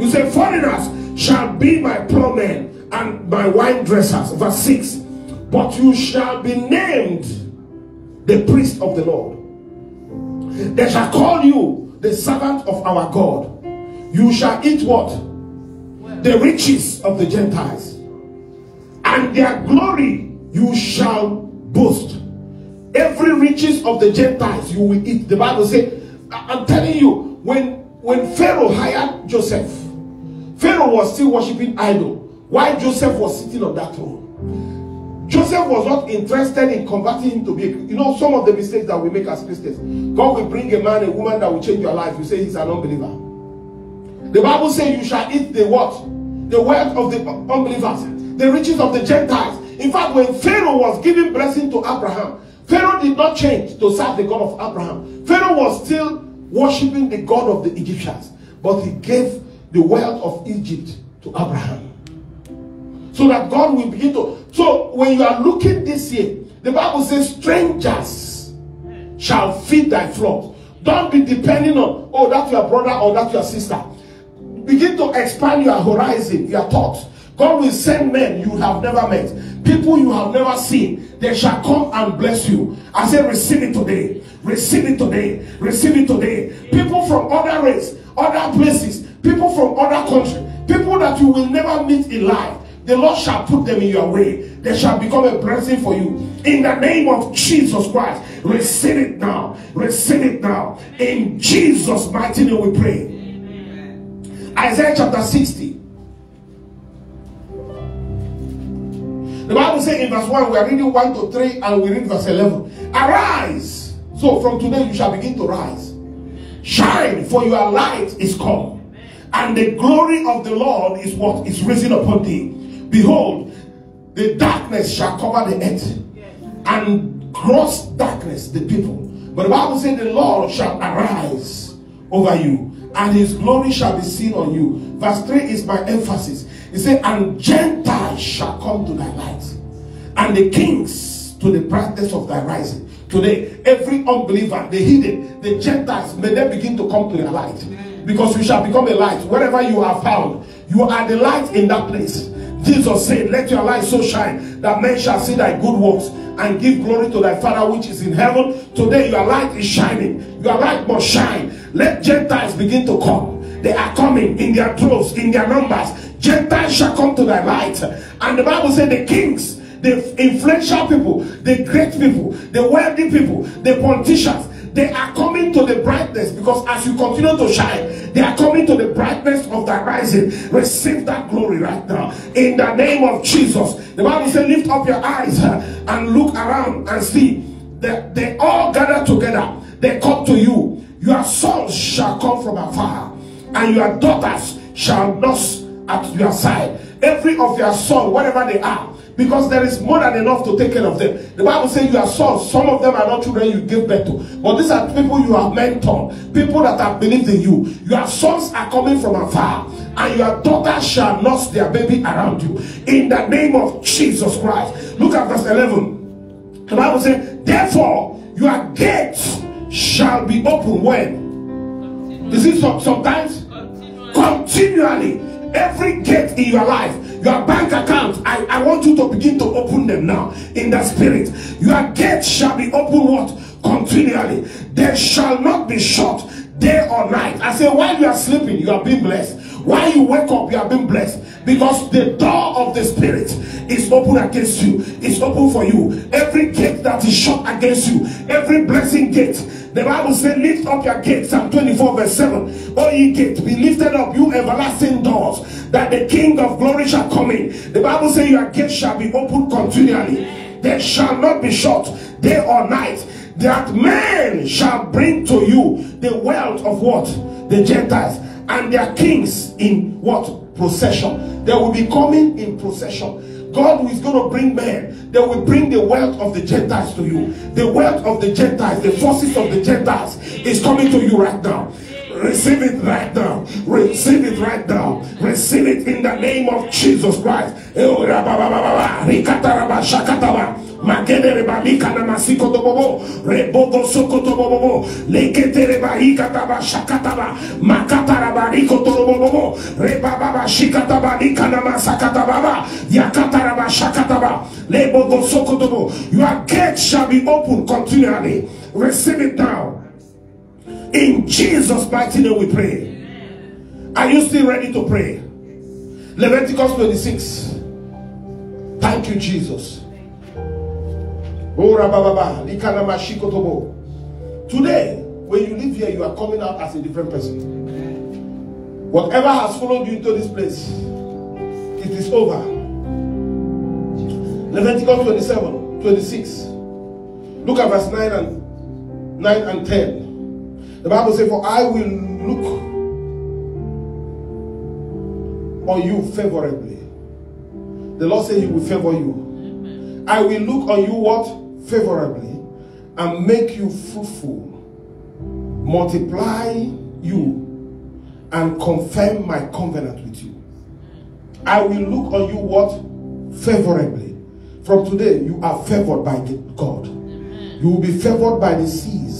A: You say foreigners shall be my plowmen and my wine dressers. Verse 6. But you shall be named the priest of the Lord. They shall call you the servant of our God. You shall eat what? The riches of the Gentiles, and their glory you shall boast. Every riches of the Gentiles you will eat. The Bible says, I'm telling you, when when Pharaoh hired Joseph, Pharaoh was still worshiping idol Why Joseph was sitting on that throne. Joseph was not interested in converting him to be, you know, some of the mistakes that we make as Christians. God will bring a man, a woman that will change your life. You say he's an unbeliever. The Bible says you shall eat the what? The wealth of the unbelievers, the riches of the Gentiles. In fact, when Pharaoh was giving blessing to Abraham, Pharaoh did not change to serve the God of Abraham. Pharaoh was still worshiping the God of the Egyptians, but he gave the wealth of Egypt to Abraham. So that God will begin to. So when you are looking this year, the Bible says, strangers shall feed thy flock. Don't be depending on, oh, that's your brother or that's your sister. Begin to expand your horizon, your thoughts. God will send men you have never met, people you have never seen. They shall come and bless you. I say, receive it today. Receive it today. Receive it today. People from other race, other places, people from other countries, people that you will never meet in life. The Lord shall put them in your way. They shall become a blessing for you. In the name of Jesus Christ, receive it now. Receive it now. In Jesus' mighty name we pray. Isaiah chapter 60. The Bible says in verse 1, we are reading 1 to 3 and we read verse 11. Arise. So from today you shall begin to rise. Shine, for your light is come. And the glory of the Lord is what is risen upon thee. Behold, the darkness shall cover the earth. And gross darkness the people. But the Bible says the Lord shall arise over you and his glory shall be seen on you. Verse 3 is my emphasis. He said, And Gentiles shall come to thy light, and the kings to the brightness of thy rising. Today, every unbeliever, the hidden, the Gentiles, may they begin to come to your light. Because you shall become a light. Wherever you are found, you are the light in that place. Jesus said, Let your light so shine that men shall see thy good works and give glory to thy Father which is in heaven. Today, your light is shining. Your light must shine. Let Gentiles begin to come. They are coming in their droves, in their numbers. Gentiles shall come to thy light. And the Bible said the kings, the influential people, the great people, the wealthy people, the politicians, they are coming to the brightness because as you continue to shine, they are coming to the brightness of the rising. Receive that glory right now. In the name of Jesus. The Bible says, lift up your eyes and look around and see that they all gather together. They come to you your sons shall come from afar, and your daughters shall nurse at your side. Every of your sons, whatever they are, because there is more than enough to take care of them. The Bible says your sons, some of them are not children you give birth to, but these are people you have mentored, people that have believed in you. Your sons are coming from afar, and your daughters shall nurse their baby around you. In the name of Jesus Christ. Look at verse 11. The Bible says, Therefore, your gates shall be open when? You see, some, sometimes continually, every gate in your life, your bank account, I, I want you to begin to open them now in the spirit. Your gates shall be open what? Continually. They shall not be shut day or night. I say, while you are sleeping, you are being blessed. While you wake up, you are being blessed because the door of the spirit is open against you. It's open for you. Every gate that is shut against you, every blessing gate The Bible says, Lift up your gates, Psalm 24, verse 7. O ye gates, be lifted up, you everlasting doors, that the King of glory shall come in. The Bible says, Your gates shall be opened continually, they shall not be shut day or night. That men shall bring to you the wealth of what? The Gentiles and their kings in what? Procession. They will be coming in procession. God is going to bring men. They will bring the wealth of the Gentiles to you. The wealth of the Gentiles, the forces of the Gentiles is coming to you right now. Receive it right now. Receive it right now. Receive it in the name of Jesus Christ. Magedere balika na masiko do bobo. Rebogo soko do bobo. Leketere bahika taba shakataba. Makatara bariko to bobo. Rebaba shikataba lika na masakatababa. Yakatara ba shakataba. Lebogo soko bobo. Your gate shall be open continually. Receive it now. In Jesus' mighty name we pray. Are you still ready to pray? Leviticus 26. Thank you, Jesus. Today, when you live here, you are coming out as a different person. Whatever has followed you into this place, it is over. Leviticus 27, 26. Look at verse 9 and 9 and 10. The Bible says, For I will look on you favorably. The Lord said He will favor you. I will look on you what? favorably and make you fruitful, multiply you, and confirm my covenant with you. I will look on you what? Favorably. From today, you are favored by God. You will be favored by the seas.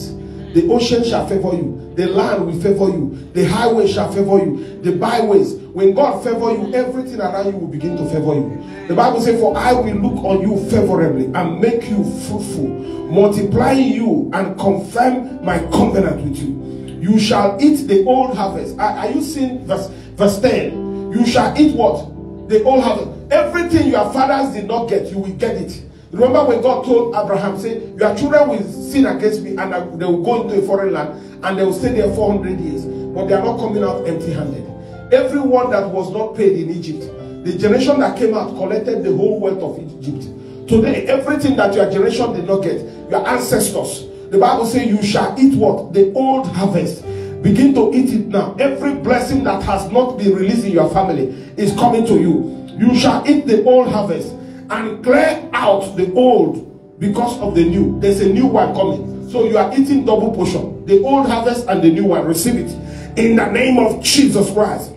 A: The ocean shall favor you. The land will favor you. The highway shall favor you. The byways when God favor you, everything around you will begin to favor you. The Bible says, For I will look on you favorably and make you fruitful, multiplying you and confirm my covenant with you. You shall eat the old harvest. Are, are you seeing verse, verse 10? You shall eat what? The old harvest. Everything your fathers did not get, you will get it. Remember when God told Abraham, say, Your children will sin against me and they will go into a foreign land and they will stay there 400 years. But they are not coming out empty handed. Everyone that was not paid in Egypt, the generation that came out collected the whole wealth of Egypt. Today, everything that your generation did not get, your ancestors, the Bible says, You shall eat what? The old harvest. Begin to eat it now. Every blessing that has not been released in your family is coming to you. You shall eat the old harvest and clear out the old because of the new. There's a new one coming. So you are eating double portion. The old harvest and the new one. Receive it in the name of Jesus Christ.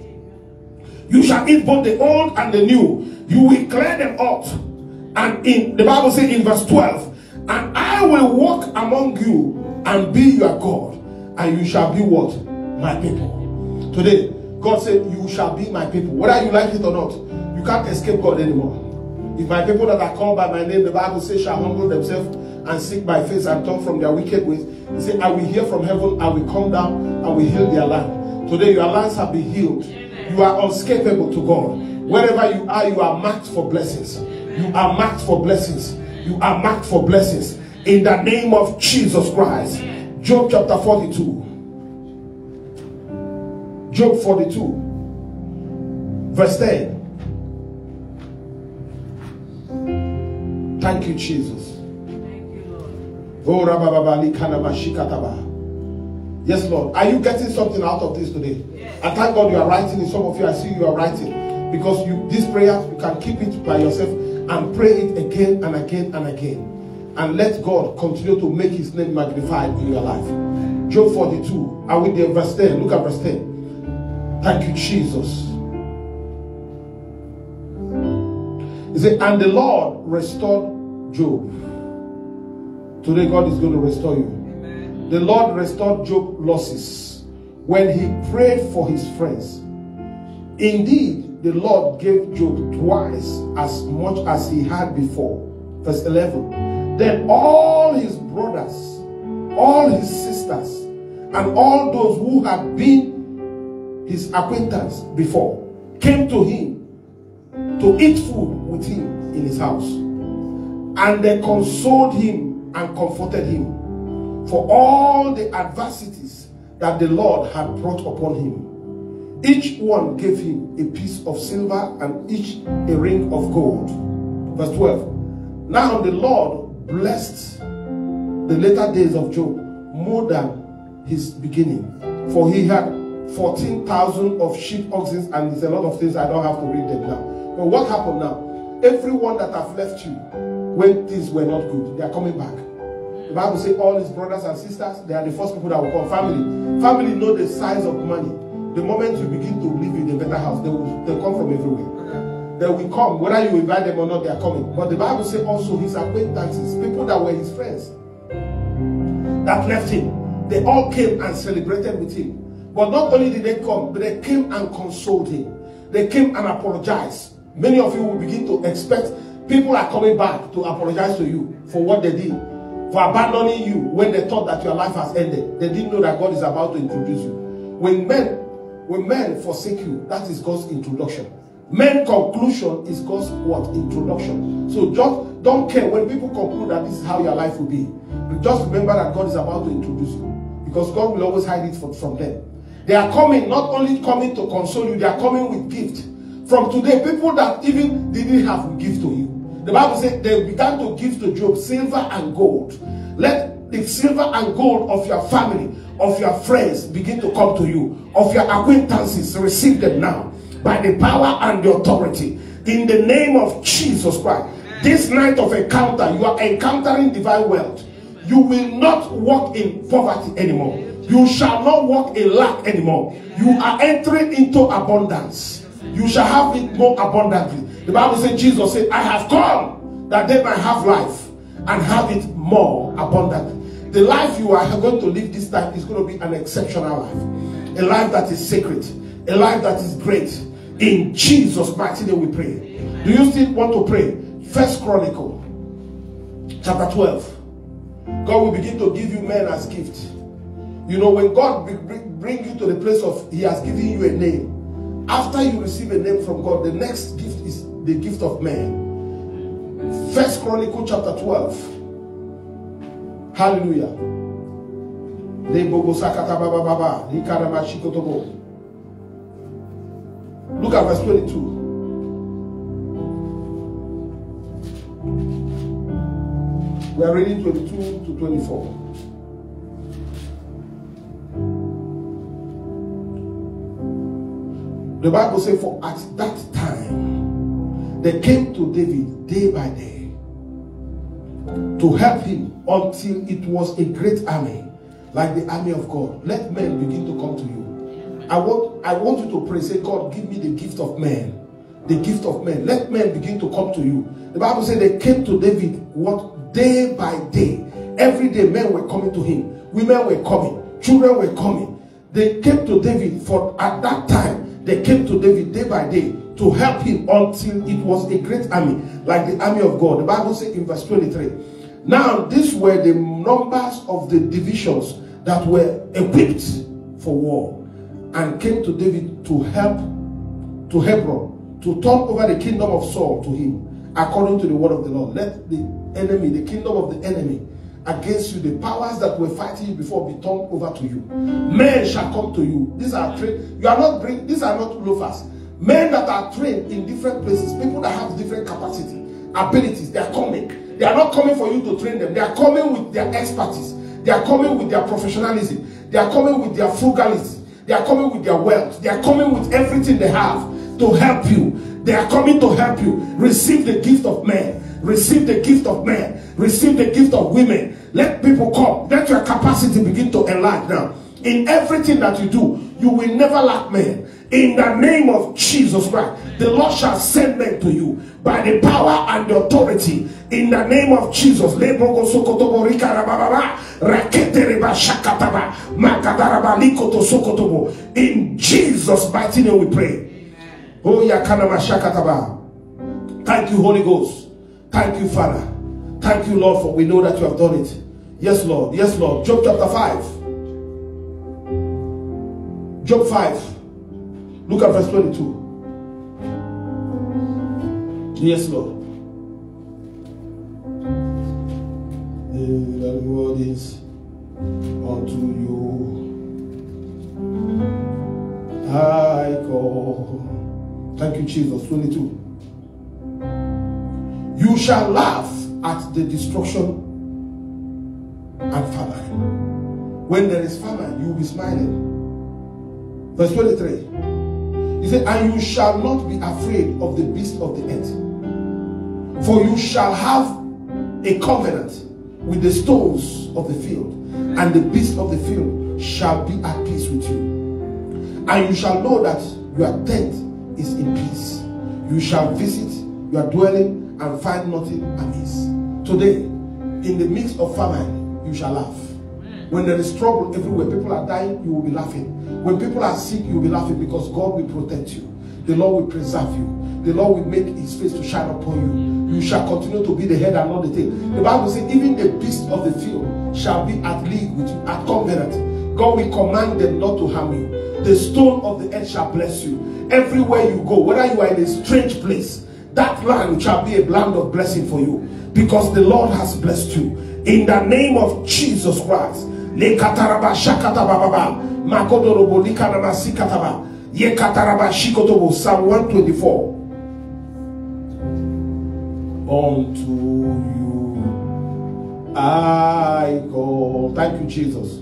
A: You shall eat both the old and the new. You will clear them out. And in the Bible says in verse 12, and I will walk among you and be your God, and you shall be what? My people. Today, God said, You shall be my people. Whether you like it or not, you can't escape God anymore. If my people that are called by my name, the Bible says, shall humble themselves and seek my face and turn from their wicked ways. He said, I will hear from heaven, I will come down and will heal their land. Today, your lands have been healed. You are unscapable to God. Wherever you are, you are marked for blessings. You are marked for blessings. You are marked for blessings. In the name of Jesus Christ. Job chapter 42. Job 42. Verse 10. Thank you, Jesus. Oh, Lord. Yes, Lord. Are you getting something out of this today? Yes. I thank God you are writing it. Some of you, I see you are writing. Because you this prayer, you can keep it by yourself and pray it again and again and again. And let God continue to make his name magnified in your life. Job 42. Are we there? Verse 10. Look at verse 10. Thank you, Jesus. He said, and the Lord restored Job. Today, God is going to restore you. The Lord restored Job losses when he prayed for his friends. Indeed, the Lord gave Job twice as much as he had before. Verse 11. Then all his brothers, all his sisters, and all those who had been his acquaintance before came to him to eat food with him in his house. And they consoled him and comforted him for all the adversities that the Lord had brought upon him. Each one gave him a piece of silver and each a ring of gold. Verse 12. Now the Lord blessed the later days of Job more than his beginning, for he had 14,000 of sheep, oxen, and there's a lot of things I don't have to read them now. But what happened now? Everyone that have left you when things were not good, they are coming back. The Bible says all his brothers and sisters, they are the first people that will come. Family. Family know the size of money. The moment you begin to live in a better house, they will they come from everywhere. They will come, whether you invite them or not, they are coming. But the Bible says also his acquaintances, people that were his friends, that left him, they all came and celebrated with him. But not only did they come, but they came and consoled him. They came and apologized. Many of you will begin to expect people are coming back to apologize to you for what they did, for abandoning you when they thought that your life has ended. They didn't know that God is about to introduce you. When men, when men forsake you, that is God's introduction. Men conclusion is God's what? Introduction. So just don't care when people conclude that this is how your life will be. Just remember that God is about to introduce you. Because God will always hide it from, from them. They are coming, not only coming to console you, they are coming with gift. From today, people that even didn't have will give to you. The Bible said they began to give to Job silver and gold. Let the silver and gold of your family, of your friends begin to come to you, of your acquaintances, receive them now by the power and the authority in the name of Jesus Christ. This night of encounter, you are encountering divine wealth. You will not walk in poverty anymore. You shall not walk in lack anymore. You are entering into abundance. You shall have it more abundantly. The Bible says, Jesus said, I have come that they might have life and have it more abundantly. The life you are going to live this time is going to be an exceptional life. A life that is sacred. A life that is great. In Jesus' mighty name we pray. Do you still want to pray? First Chronicle, chapter 12. God will begin to give you men as gift. You know, when God bring you to the place of He has given you a name, after you receive a name from God, the next gift the gift of man. First Chronicle chapter 12. Hallelujah. Look at verse 22. We are reading 22 to 24. The Bible says, For at that they came to David day by day to help him until it was a great army, like the army of God. Let men begin to come to you. I want, I want you to pray, say, God, give me the gift of men. The gift of men. Let men begin to come to you. The Bible says they came to David what day by day. Every day, men were coming to him, women were coming, children were coming. They came to David for at that time, they came to David day by day to help him until it was a great army, like the army of God. The Bible says in verse 23. Now, these were the numbers of the divisions that were equipped for war and came to David to help to Hebron to turn over the kingdom of Saul to him according to the word of the Lord. Let the enemy, the kingdom of the enemy against you, the powers that were fighting you before be turned over to you. Men shall come to you. These are. You are not bring, these are not loafers. Men that are trained in different places, people that have different capacity, abilities, they are coming. They are not coming for you to train them. They are coming with their expertise. They are coming with their professionalism. They are coming with their frugality. They are coming with their wealth. They are coming with everything they have to help you. They are coming to help you. Receive the gift of men Receive the gift of men. Receive the gift of women. Let people come. Let your capacity begin to enlarge now. In everything that you do, you will never lack men. In the name of Jesus Christ, the Lord shall send men to you by the power and the authority. In the name of Jesus. In Jesus' mighty name we pray. Oh, Thank you, Holy Ghost. Thank you, Father. Thank you, Lord, for we know that you have done it. Yes, Lord. Yes, Lord. Job chapter 5. Job 5. Look at verse 22. Yes, Lord. The word is unto you I call. Thank you, Jesus. 22. You shall laugh at the destruction and famine. When there is famine, you will be smiling. Verse 23. He said, And you shall not be afraid of the beast of the earth, for you shall have a covenant with the stones of the field, and the beast of the field shall be at peace with you. And you shall know that your tent is in peace. You shall visit your dwelling and find nothing amiss. Today, in the midst of famine, you shall laugh. When there is trouble everywhere, people are dying, you will be laughing. When people are sick, you will be laughing because God will protect you. The Lord will preserve you. The Lord will make his face to shine upon you. You shall continue to be the head and not the tail. The Bible says, even the beast of the field shall be at league with you, at covenant. God will command them not to harm you. The stone of the earth shall bless you. Everywhere you go, whether you are in a strange place, that land shall be a land of blessing for you because the Lord has blessed you. In the name of Jesus Christ. Psalm 124. Unto you I call. Thank you, Jesus.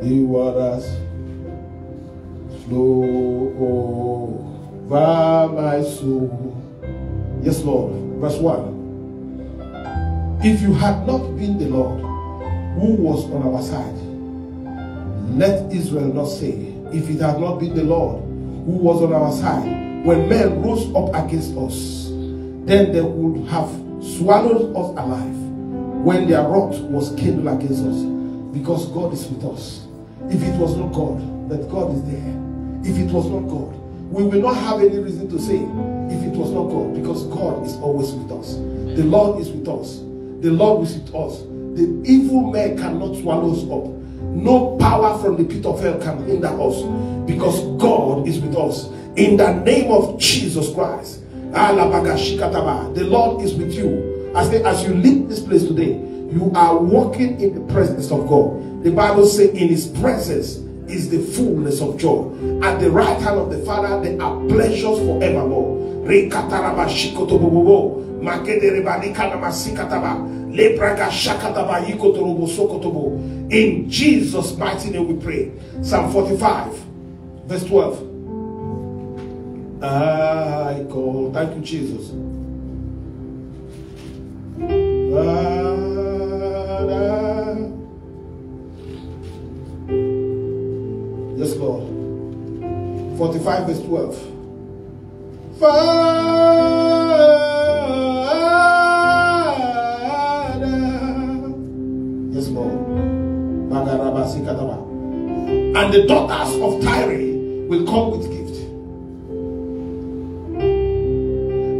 A: The waters flow over my soul. Yes, Lord. Verse 1. If you had not been the Lord who was on our side, let Israel not say, if it had not been the Lord who was on our side, when men rose up against us, then they would have swallowed us alive when their wrath was kindled against us, because God is with us. If it was not God, that God is there. If it was not God, we will not have any reason to say if it was not God, because God is always with us. The Lord is with us. The Lord is with us. The evil man cannot swallow us up. No power from the pit of hell can hinder us because God is with us. In the name of Jesus Christ. The Lord is with you. As, they, as you leave this place today, you are walking in the presence of God. The Bible says, in his presence is the fullness of joy. At the right hand of the Father, there are pleasures forevermore. In Jesus' mighty name we pray. Psalm 45, verse 12. I call. Thank you, Jesus. Yes, Lord. 45 verse 12. Yes, And the daughters of Tyre will come with gift.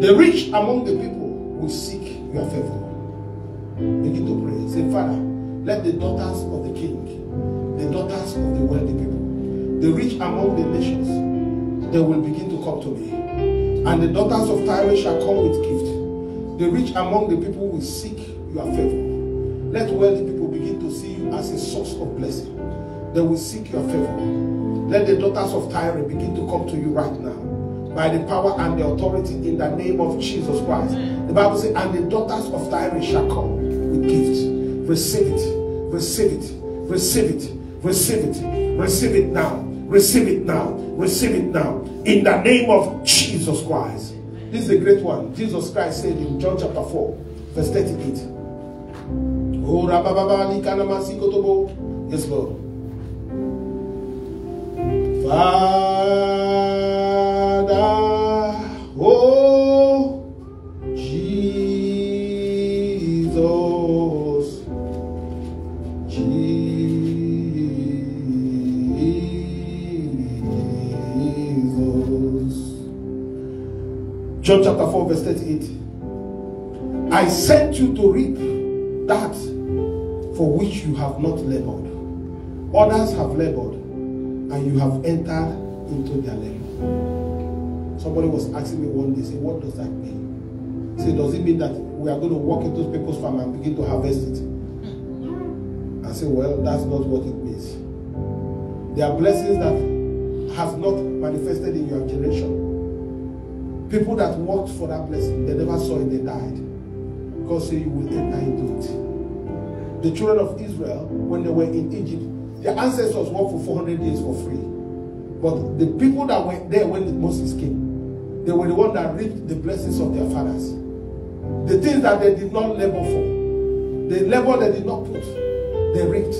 A: The rich among the people will seek your favor. Begin to pray. Say, Father, let the daughters of the king, the daughters of the wealthy people, the rich among the nations, they will begin to come to me. And the daughters of Tyre shall come with gift. The rich among the people will seek your favor. Let wealthy people begin to see you as a source of blessing. They will seek your favor. Let the daughters of Tyre begin to come to you right now by the power and the authority in the name of Jesus Christ. The Bible says, and the daughters of Tyre shall come with gifts. Receive it, receive it, receive it, receive it, receive it now, receive it now, receive it now. In the name of Jesus Christ. This is a great one. Jesus Christ said in John chapter 4, verse 38. Yes, Lord. Father, oh Jesus, Jesus. John chapter 4, verse 38. I sent you to reap that for which you have not labored. Others have labored, and you have entered into their labor. Somebody was asking me one day, say, what does that mean? Say, does it mean that we are going to walk into people's farm and begin to harvest it. I say, well, that's not what it means. There are blessings that has not manifested in your generation. People that worked for that blessing, they never saw it, they died. God said you will enter into it. The children of Israel, when they were in Egypt, their ancestors worked for 400 days for free. But the people that were there when Moses came, they were the ones that reaped the blessings of their fathers. The things that they did not labor for, the labor they did not put, they reaped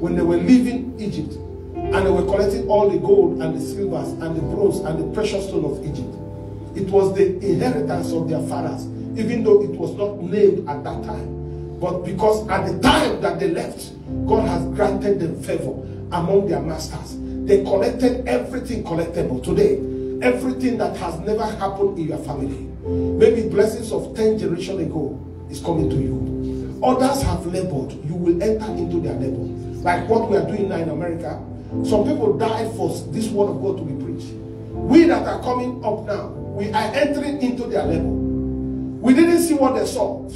A: when they were leaving Egypt and they were collecting all the gold and the silvers and the bronze and the precious stone of Egypt. It was the inheritance of their fathers, even though it was not named at that time. But because at the time that they left, God has granted them favor among their masters. They collected everything collectible. Today, everything that has never happened in your family, maybe blessings of 10 generations ago, is coming to you. Others have labored. You will enter into their labor. Like what we are doing now in America. Some people died for this word of God to be preached. We that are coming up now, we are entering into their labor. We didn't see what they saw.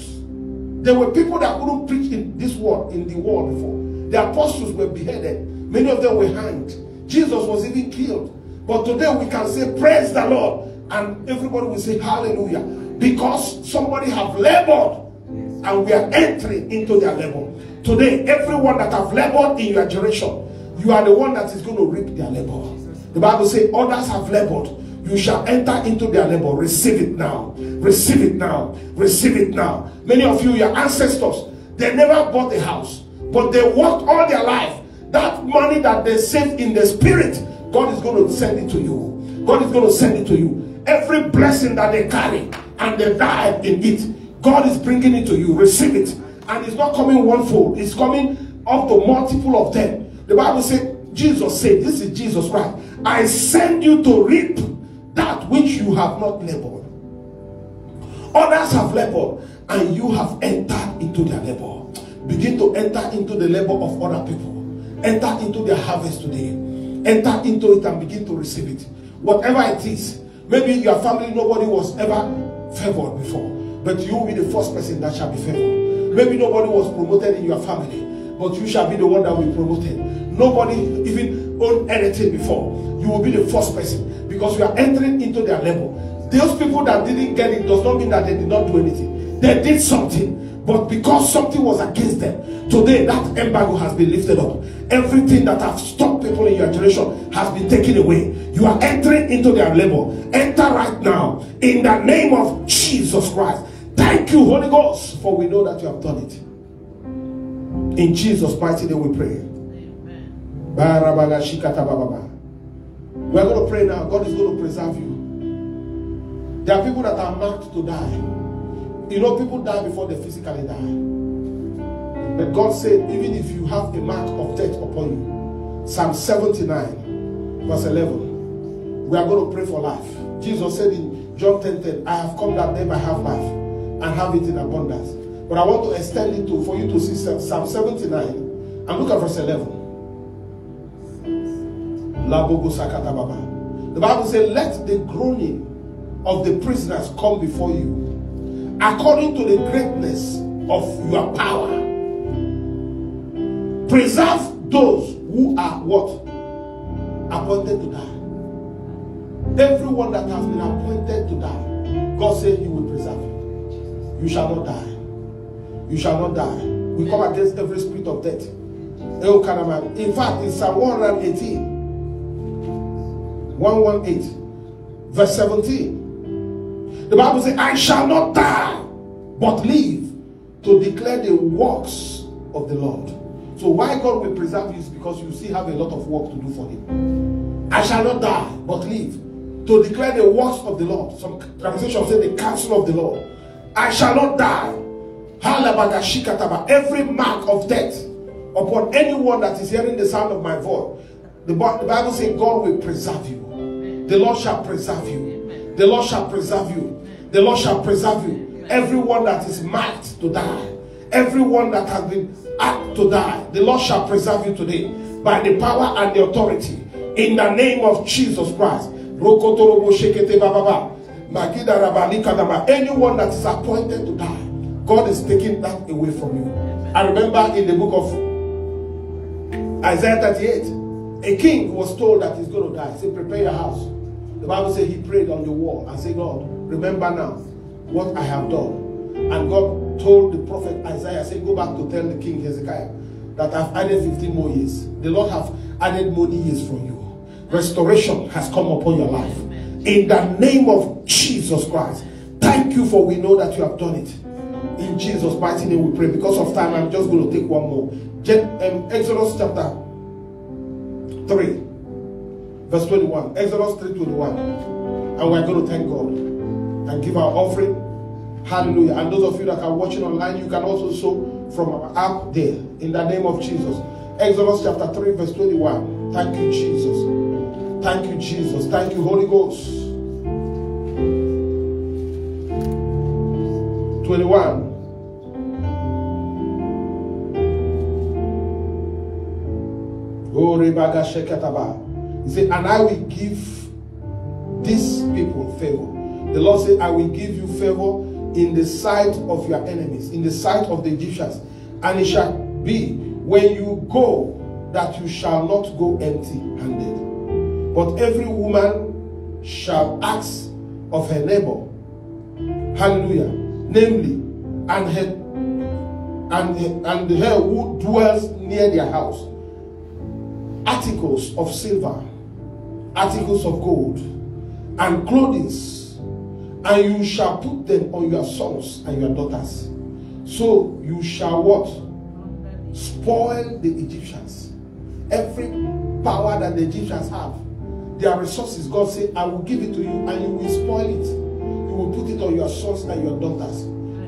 A: There were people that couldn't preach in this world, in the world before. The apostles were beheaded. Many of them were hanged. Jesus was even killed. But today we can say, Praise the Lord. And everybody will say, Hallelujah. Because somebody have labored and we are entering into their labor. Today, everyone that have labored in your generation, you are the one that is going to reap their labor. The Bible says, Others have labored. You shall enter into their labor. Receive it now. Receive it now. Receive it now. Many of you, your ancestors, they never bought a house, but they worked all their life. That money that they saved in the spirit, God is going to send it to you. God is going to send it to you. Every blessing that they carry and they died in it, God is bringing it to you. Receive it. And it's not coming one fold, it's coming up to multiple of them. The Bible said, Jesus said, This is Jesus Christ. I send you to reap that which you have not labored. Others have labored, and you have entered into their labor. Begin to enter into the labor of other people. Enter into their harvest today. Enter into it and begin to receive it. Whatever it is. Maybe your family, nobody was ever favored before. But you will be the first person that shall be favored. Maybe nobody was promoted in your family. But you shall be the one that will be promoted. Nobody even owned anything before. You will be the first person. Because you are entering into their level. Those people that didn't get it does not mean that they did not do anything. They did something. But because something was against them, today that embargo has been lifted up. Everything that have stopped people in your generation has been taken away. You are entering into their level. Enter right now in the name of Jesus Christ. Thank you, Holy Ghost, for we know that you have done it. In Jesus' mighty name we pray. We're going to pray now. God is going to preserve you. There are people that are marked to die. You know, people die before they physically die. But God said, even if you have a mark of death upon you, Psalm 79, verse 11, we are going to pray for life. Jesus said in John 10 10, I have come that they might have life and have it in abundance. But I want to extend it to for you to see Psalm 79 and look at verse 11. The Bible says, Let the groaning of the prisoners come before you, according to the greatness of your power. Preserve those who are what? Appointed to die. Everyone that has been appointed to die, God said He will preserve you. You shall not die. You shall not die. We come against every spirit of death. In fact, in Psalm 118, 118, verse 17. The Bible says, I shall not die, but live to declare the works of the Lord. So why God will preserve you is because you still have a lot of work to do for him. I shall not die, but live to declare the works of the Lord. Some translations say the counsel of the Lord. I shall not die. Every mark of death upon anyone that is hearing the sound of my voice. The Bible says God will preserve you. The Lord shall preserve you. The Lord shall preserve you. The Lord shall preserve you. Everyone that is marked to die, everyone that has been apt to die, the Lord shall preserve you today by the power and the authority in the name of Jesus Christ. Anyone that is appointed to die, God is taking that away from you. I remember in the book of Isaiah 38, a king was told that he's going to die. He said, Prepare your house. The Bible says he prayed on the wall and said, God, remember now what I have done. And God told the prophet Isaiah, say, Go back to tell the king Hezekiah that I've added 15 more years. The Lord have added many years for you. Restoration has come upon your life. In the name of Jesus Christ. Thank you for we know that you have done it. In Jesus' mighty name we pray. Because of time, I'm just going to take one more. Um, Exodus chapter 3, verse 21. Exodus 3 21. And we're going to thank God and give our offering. Hallelujah. And those of you that are watching online, you can also sow from our app there in the name of Jesus. Exodus chapter 3, verse 21. Thank you, Jesus. Thank you, Jesus. Thank you, Holy Ghost. 21. Oh, he said, and I will give these people favor. The Lord said, I will give you favor in the sight of your enemies, in the sight of the Egyptians. And it shall be when you go that you shall not go empty handed. But every woman shall ask of her neighbor, hallelujah, namely, and her and, and her who dwells near their house, articles of silver, articles of gold, and clothing and you shall put them on your sons and your daughters. So you shall what? Spoil the Egyptians. Every power that the Egyptians have, their resources, God said, I will give it to you and you will spoil it. You will put it on your sons and your daughters.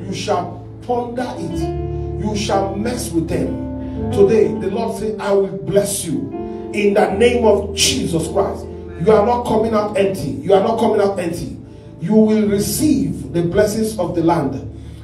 A: You shall ponder it. You shall mess with them. Today, the Lord said, I will bless you in the name of Jesus Christ. You are not coming out empty. You are not coming out empty you will receive the blessings of the land.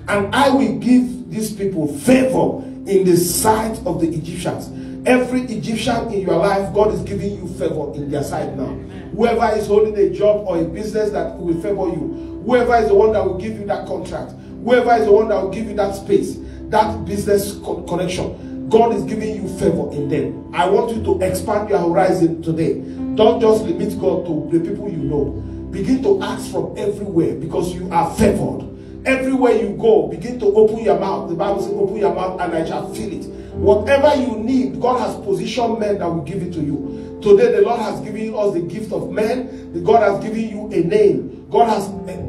A: And I will give these people favor in the sight of the Egyptians. Every Egyptian in your life, God is giving you favor in their sight now. Whoever is holding a job or a business that will favor you, whoever is the one that will give you that contract, whoever is the one that will give you that space, that business connection, God is giving you favor in them. I want you to expand your horizon today. Don't just limit God to the people you know. Begin to ask from everywhere because you are favored. Everywhere you go, begin to open your mouth. The Bible says, Open your mouth and I shall fill it. Whatever you need, God has positioned men that will give it to you. Today, the Lord has given us the gift of men. God has given you a name. God has eh,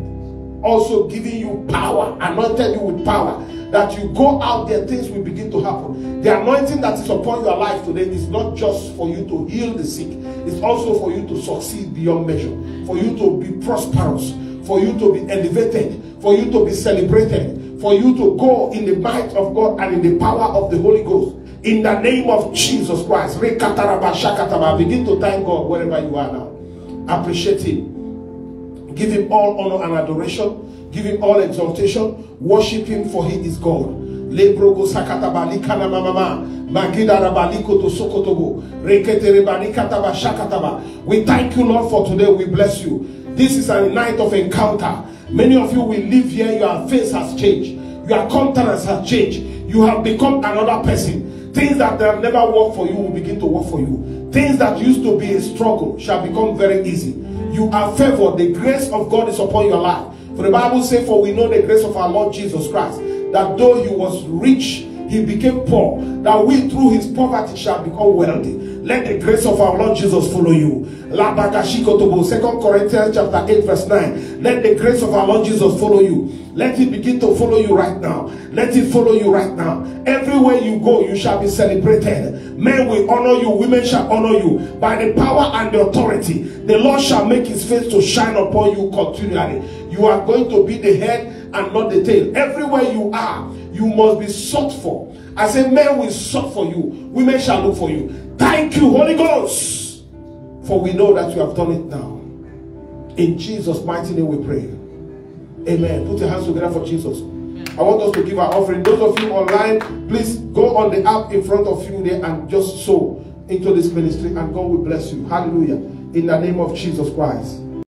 A: also given you power, anointed you with power. That you go out there, things will begin to happen. The anointing that is upon your life today is not just for you to heal the sick, it's also for you to succeed beyond measure, for you to be prosperous, for you to be elevated, for you to be celebrated, for you to go in the might of God and in the power of the Holy Ghost. In the name of Jesus Christ, begin to thank God wherever you are now. Appreciate Him. Give him all honor and adoration. Give him all exaltation. Worship him for he is God. We thank you, Lord, for today. We bless you. This is a night of encounter. Many of you will live here. Your face has changed. Your countenance has changed. You have become another person. Things that have never worked for you will begin to work for you. Things that used to be a struggle shall become very easy you are favored. The grace of God is upon your life. For the Bible says, For we know the grace of our Lord Jesus Christ, that though he was rich, he became poor, that we through his poverty shall become wealthy. Let the grace of our Lord Jesus follow you. Second Corinthians chapter 8, verse 9. Let the grace of our Lord Jesus follow you. Let it begin to follow you right now. Let it follow you right now. Everywhere you go, you shall be celebrated. Men will honor you, women shall honor you. By the power and the authority, the Lord shall make his face to shine upon you continually. You are going to be the head and not the tail. Everywhere you are, you must be sought for. I say, men will sought for you, women shall look for you. Thank you, Holy Ghost. For we know that you have done it now. In Jesus' mighty name we pray. Amen. Put your hands together for Jesus. I want us to give our offering. Those of you online, please go on the app in front of you there and just sow into this ministry, and God will bless you. Hallelujah. In the name of Jesus Christ.